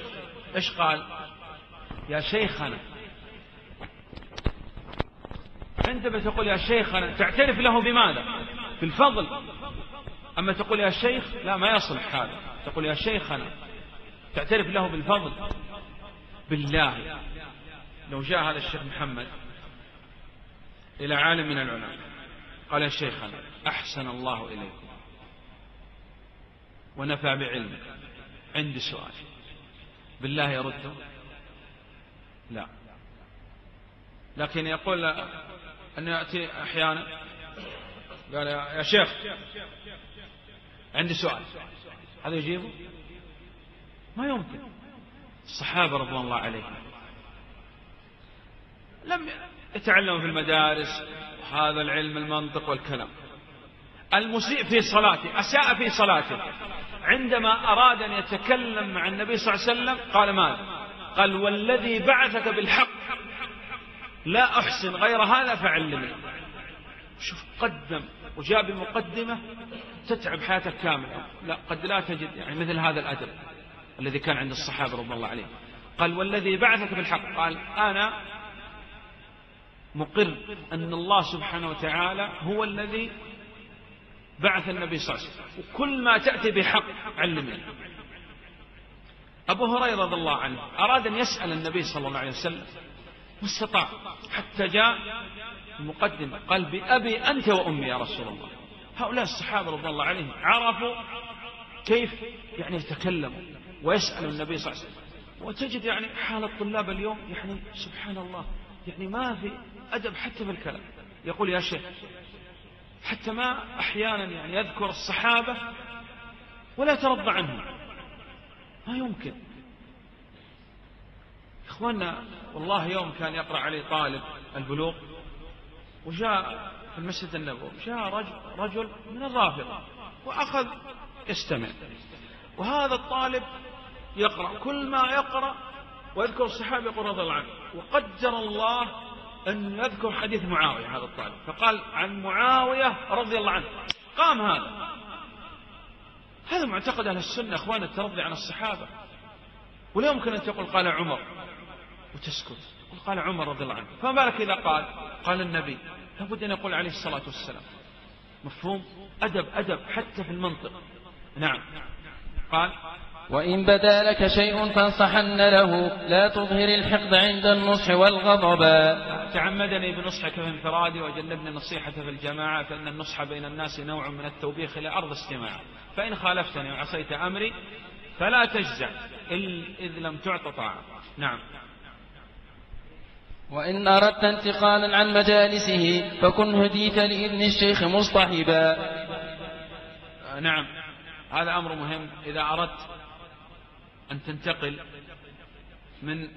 إيش قال؟ يا شيخنا. عندما تقول يا شيخنا تعترف له بماذا؟ بالفضل أما تقول يا شيخ لا ما يصلح هذا. تقول يا شيخنا تعترف له بالفضل. بالله. لو جاء هذا الشيخ محمد إلى عالم من العلماء قال يا شيخنا أحسن الله إليكم ونفع بعلمك. عندي سؤال. بالله يرده لا. لكن يقول أن يأتي أحيانا. قال يا شيخ عندي سؤال. هذا يجيبه؟ ما يمكن. الصحابة رضوان الله عليهم. لم يتعلموا في المدارس هذا العلم المنطق والكلام. المسيء في صلاته أساء في صلاته. عندما أراد أن يتكلم مع النبي صلى الله عليه وسلم قال ماذا؟ قال والذي بعثك بالحق لا أحسن غير هذا فعلمني. شوف قدم وجاء بمقدمة تتعب حياتك كاملة. لا قد لا تجد يعني مثل هذا الأدب الذي كان عند الصحابة رضي الله عليهم. قال والذي بعثك بالحق. قال أنا مقر أن الله سبحانه وتعالى هو الذي بعث النبي صلى الله عليه وسلم. وكل ما تأتي بحق علمني. أبو هريرة رضي الله عنه أراد أن يسأل النبي صلى الله عليه وسلم ما استطاع؟ حتى جاء المقدمة قال بأبي أنت وأمي يا رسول الله. هؤلاء الصحابة رضي الله عليهم عرفوا كيف يعني يتكلموا ويسألوا النبي صلى الله عليه وسلم. وتجد يعني حال الطلاب اليوم يعني سبحان الله يعني ما في أدب حتى في الكلام. يقول يا شيخ حتى ما أحيانا يعني يذكر الصحابة ولا يترضى عنهم. ما يمكن. إخواننا والله يوم كان يقرأ عليه طالب البلوغ وجاء في المسجد النبوي جاء رجل, رجل من الرافضة وأخذ يستمع وهذا الطالب يقرأ كل ما يقرأ ويذكر الصحابة يقول رضي الله عنه وقدر الله أن يذكر حديث معاوية هذا الطالب. فقال عن معاوية رضي الله عنه. قام هذا. هذا معتقد أهل السنة أخوان الترضي عن الصحابة. ولا يمكن أن تقول قال عمر وتسكت. قال عمر رضي الله عنه. فما بالك إذا قال؟ قال النبي. لابد أن يقول عليه الصلاة والسلام. مفهوم؟ أدب أدب حتى في المنطق. نعم. قال وإن بدا لك شيء فانصحن له لا تظهر الحقد عند النصح والغضب. تعمدني بنصحك في انفرادي وجنبني النصيحة في الجماعة فإن النصح بين الناس نوع من التوبيخ إلى أرض استماع. فإن خالفتني وعصيت أمري فلا تجزع إذ لم تعط طاعة. نعم. وإن أردت انتقالا عن مجالسه فكن هديت لإذن الشيخ مصطحبا. نعم. هذا أمر مهم. إذا أردت أن تنتقل من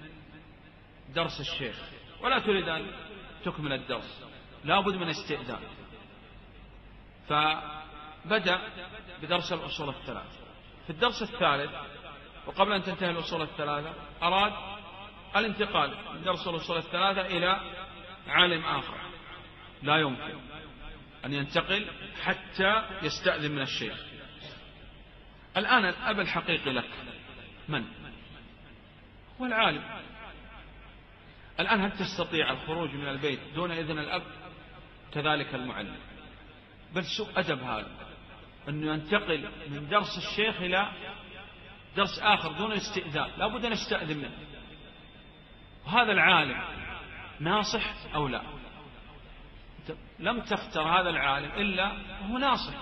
درس الشيخ ولا تريد أن تكمل الدرس لا بد من استئذان. فبدأ بدرس الأصول الثلاث. في الدرس الثالث وقبل أن تنتهي الأصول الثلاثة أراد الانتقال من درس الأصول الثلاثة إلى عالم آخر. لا يمكن أن ينتقل حتى يستأذن من الشيخ. الآن الأب الحقيقي لك. من؟ هو العالم. الآن هل تستطيع الخروج من البيت دون إذن الأب؟ كذلك المعلم. بل سوء أدب هذا؟ أنه ينتقل من درس الشيخ إلى درس آخر دون استئذان لا بد أن يستأذن منه. وهذا العالم ناصح أو لا؟ لم تختر هذا العالم إلا هو ناصح.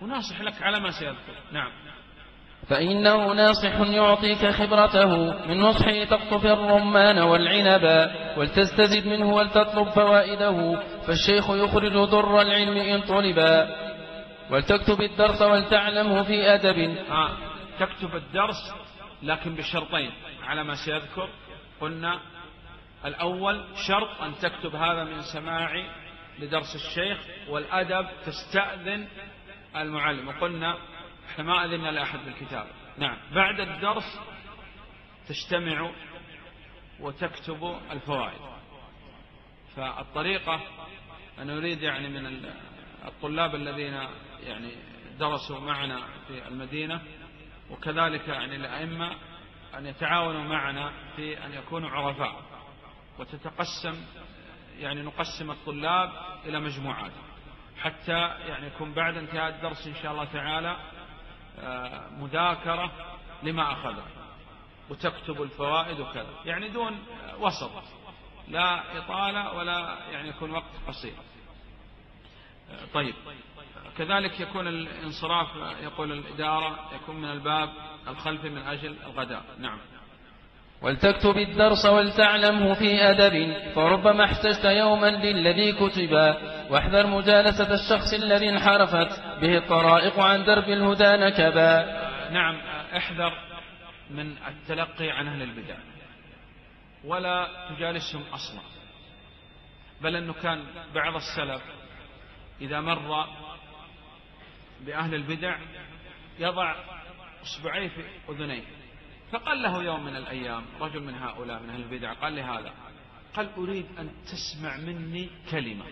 وناصح لك على ما سيذكر. نعم. فإنه ناصح يعطيك خبرته من نصحه تقطف الرمان والعنبا ولتستزد منه ولتطلب فوائده فالشيخ يخرج ضر العلم إن طلبا ولتكتب الدرس ولتعلمه في أدب. آه تكتب الدرس لكن بشرطين على ما سيذكر قلنا الأول شرط أن تكتب هذا من سماع لدرس الشيخ والأدب تستأذن المعلم. وقلنا إحنا ما أذنا لأحد بالكتاب. نعم. بعد الدرس تجتمع وتكتب الفوائد. فالطريقة أنا أريد يعني من الطلاب الذين يعني درسوا معنا في المدينة وكذلك يعني الأئمة أن يتعاونوا معنا في أن يكونوا عرفاء. وتتقسم يعني نقسم الطلاب إلى مجموعات. حتى يعني يكون بعد انتهاء الدرس إن شاء الله تعالى مذاكرة لما أخذه وتكتب الفوائد وكذا يعني دون وسط لا إطالة ولا يعني يكون وقت قصير. طيب كذلك يكون الانصراف يقول الإدارة يكون من الباب الخلفي من أجل الغداء. نعم. ولتكتب الدرس ولتعلمه في أدب فربما احتجت يوما للذي كتبا واحذر مجالسة الشخص الذي انحرفت. به الطرائق عن درب الهدى نكبا. نعم احذر من التلقي عن أهل البدع. ولا تجالسهم أصلا. بل أنه كان بعض السلف إذا مر بأهل البدع يضع أصبعيه في أذنيه. فقال له يوم من الأيام رجل من هؤلاء من أهل البدع قال لهذا قال أريد أن تسمع مني كلمة.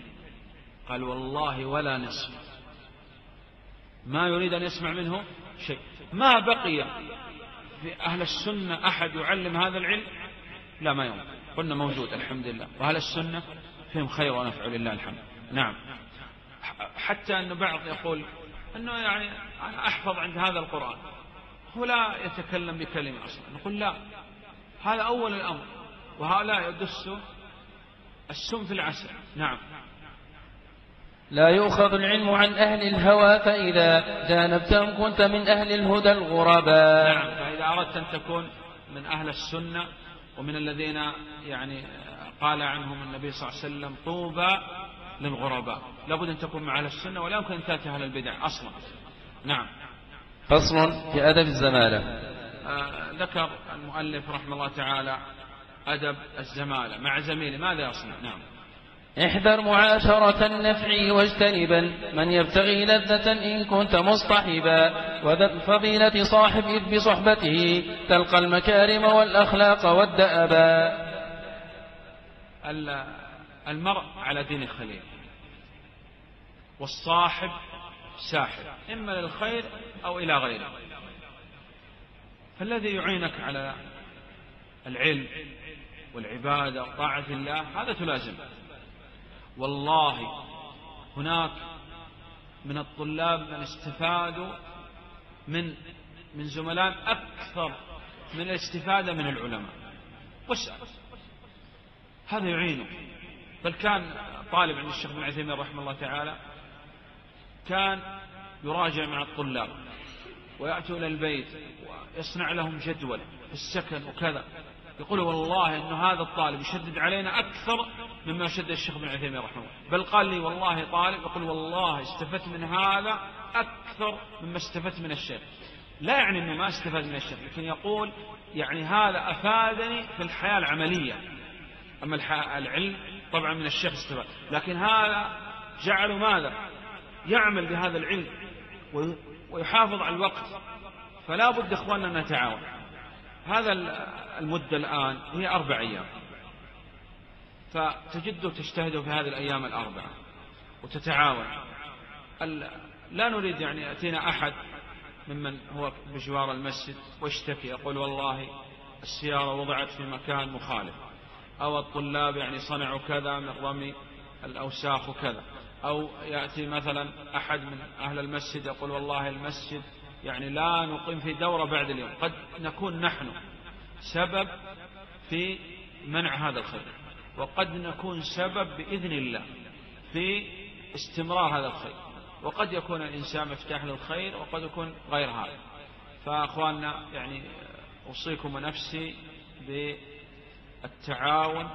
قال والله ولا نصف ما يريد أن يسمع منه شيء. ما بقي في أهل السنة أحد يعلم هذا العلم؟ لا ما يوم. قلنا موجود الحمد لله. وأهل السنة فيهم خير ونفع لله الحمد. نعم. حتى أن بعض يقول أنه يعني أنا أحفظ عند هذا القرآن. هو لا يتكلم بكلمة أصلا. نقول لا. هذا أول الأمر. وهؤلاء يدس السم في العسل. نعم. لا يؤخذ العلم عن أهل الهوى فإذا جانبتهم كنت من أهل الهدى الغرباء. نعم فإذا أردت أن تكون من أهل السنة ومن الذين يعني قال عنهم النبي صلى الله عليه وسلم طوبى للغرباء. لابد أن تكون مع أهل السنة ولا يمكن أن تأتي أهل البدع أصلا. نعم. فصل في أدب الزمالة. آه ذكر المؤلف رحمه الله تعالى أدب الزمالة. مع زميله ماذا يصنع؟ نعم. احذر معاشرة النفع واجتنبا من يبتغي لذة إن كنت مصطحبا. وذا الفضيلة صاحب إذ بصحبته تلقى المكارم والأخلاق والدأبا. المرء على دين خليل والصاحب ساحب إما للخير أو إلى غيره. فالذي يعينك على العلم والعبادة وطاعة الله هذا تلازم. والله هناك من الطلاب من استفادوا من من زملاء أكثر من الاستفادة من العلماء. واسأل. هذا يعينه. بل كان طالب عند الشيخ ابن عثيمين رحمه الله تعالى كان يراجع مع الطلاب ويأتوا إلى البيت ويصنع لهم جدول في السكن وكذا. يقول والله أن هذا الطالب يشدد علينا أكثر مما شدد الشيخ ابن عثيمين رحمه الله. بل قال لي والله طالب يقول والله استفدت من هذا أكثر مما استفدت من الشيخ. لا يعني أنه ما استفاد من الشيخ لكن يقول يعني هذا أفادني في الحياة العملية. أما العلم طبعا من الشيخ استفاد. لكن هذا جعلوا ماذا؟ يعمل بهذا العلم ويحافظ على الوقت. فلا بد إخواننا نتعاون. هذا المدة الآن هي أربع أيام. فتجدوا تجتهدوا في هذه الأيام الأربعة وتتعاون. لا نريد يعني يأتينا أحد ممن هو بجوار المسجد واشتكي يقول والله السيارة وضعت في مكان مخالف. أو الطلاب يعني صنعوا كذا من رمي الأوساخ وكذا. أو يأتي مثلا أحد من أهل المسجد يقول والله المسجد يعني لا نقيم في دورة بعد اليوم قد نكون نحن سبب في منع هذا الخير وقد نكون سبب بإذن الله في استمرار هذا الخير وقد يكون الإنسان مفتاح للخير وقد يكون غير هذا. فأخواننا يعني أوصيكم ونفسي بالتعاون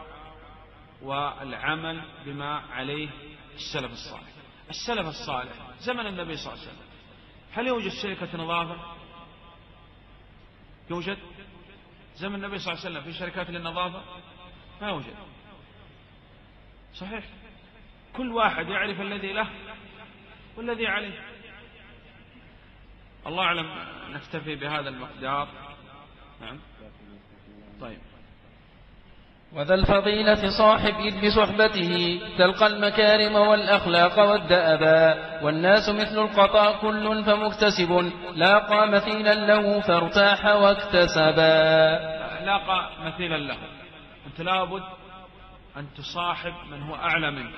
والعمل بما عليه السلف الصالح. السلف الصالح زمن النبي صلى الله عليه وسلم هل يوجد شركة نظافة يوجد؟ زمن النبي صلى الله عليه وسلم في شركات للنظافة؟ ما يوجد صحيح. كل واحد يعرف الذي له والذي عليه. الله أعلم نكتفي بهذا المقدار. نعم. طيب. وذا الفضيلة صاحب إذ بصحبته تلقى المكارم والأخلاق والدأبا والناس مثل القطاء كل فمكتسب لاقى مثيلا له فارتاح واكتسبا لاقى مثيلا له. أنت لابد أن تصاحب من هو أعلى منك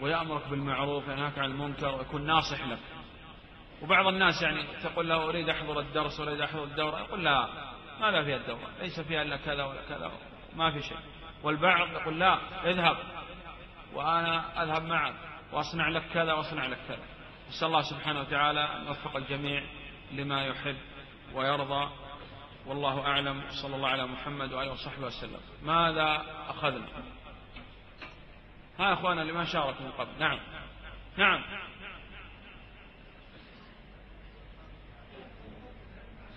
ويأمرك بالمعروف وينهاك عن المنكر ويكون ناصح لك. وبعض الناس يعني تقول له أريد أحضر الدرس وأريد أحضر الدورة يقول لا ماذا فيها الدورة ليس فيها إلا كذا ولا كذا. ما في شيء. والبعض يقول لا اذهب. وأنا أذهب معك. وأصنع لك كذا وأصنع لك كذا. نسأل الله سبحانه وتعالى أن يوفق الجميع لما يحب ويرضى. والله أعلم. صلى الله على محمد وآله وصحبه وسلم. ماذا أخذنا؟ ها أخوانا اللي ما شاركوا من قبل. نعم. نعم.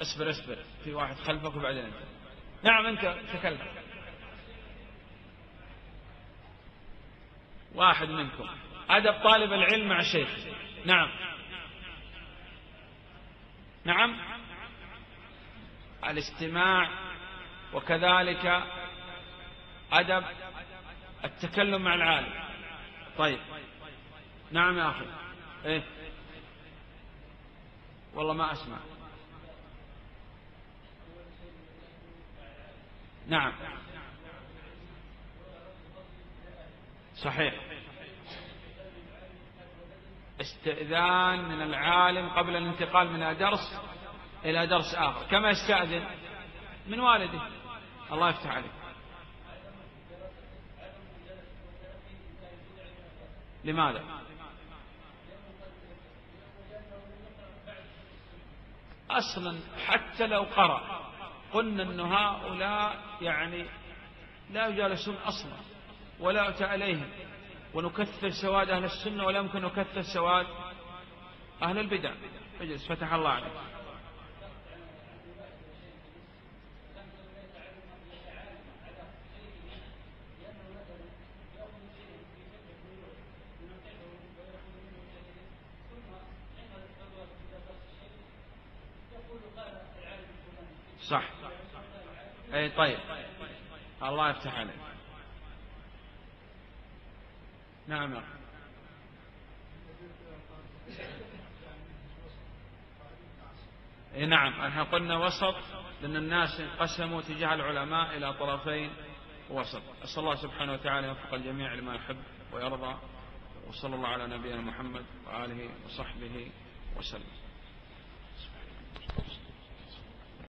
اصبر اصبر. في واحد خلفك وبعدين أنت. نعم أنت تكلم. واحد منكم. أدب طالب العلم مع الشيخ. نعم. نعم. الاستماع وكذلك أدب التكلم مع العالم. طيب. نعم يا أخي. إيه. والله ما أسمع. نعم. صحيح. استئذان من العالم قبل الانتقال من درس إلى درس آخر. كما يستأذن من والده. الله يفتح عليه لماذا؟ أصلا حتى لو قرأ قلنا أن هؤلاء يعني لا يجالسون أصلا. ولا يؤتى عليهم ونكثر سواد أهل السنة ولا يمكن نكثر سواد أهل البدع. اجلس فتح الله عليك. صح. أي طيب. الله يفتح عليك. نعم. إي نعم إحنا قلنا وسط لأن الناس انقسموا تجاه العلماء إلى طرفين وسط. أسأل الله سبحانه وتعالى يوفق الجميع لما يحب ويرضى وصلى الله على نبينا محمد وآله وصحبه وسلم.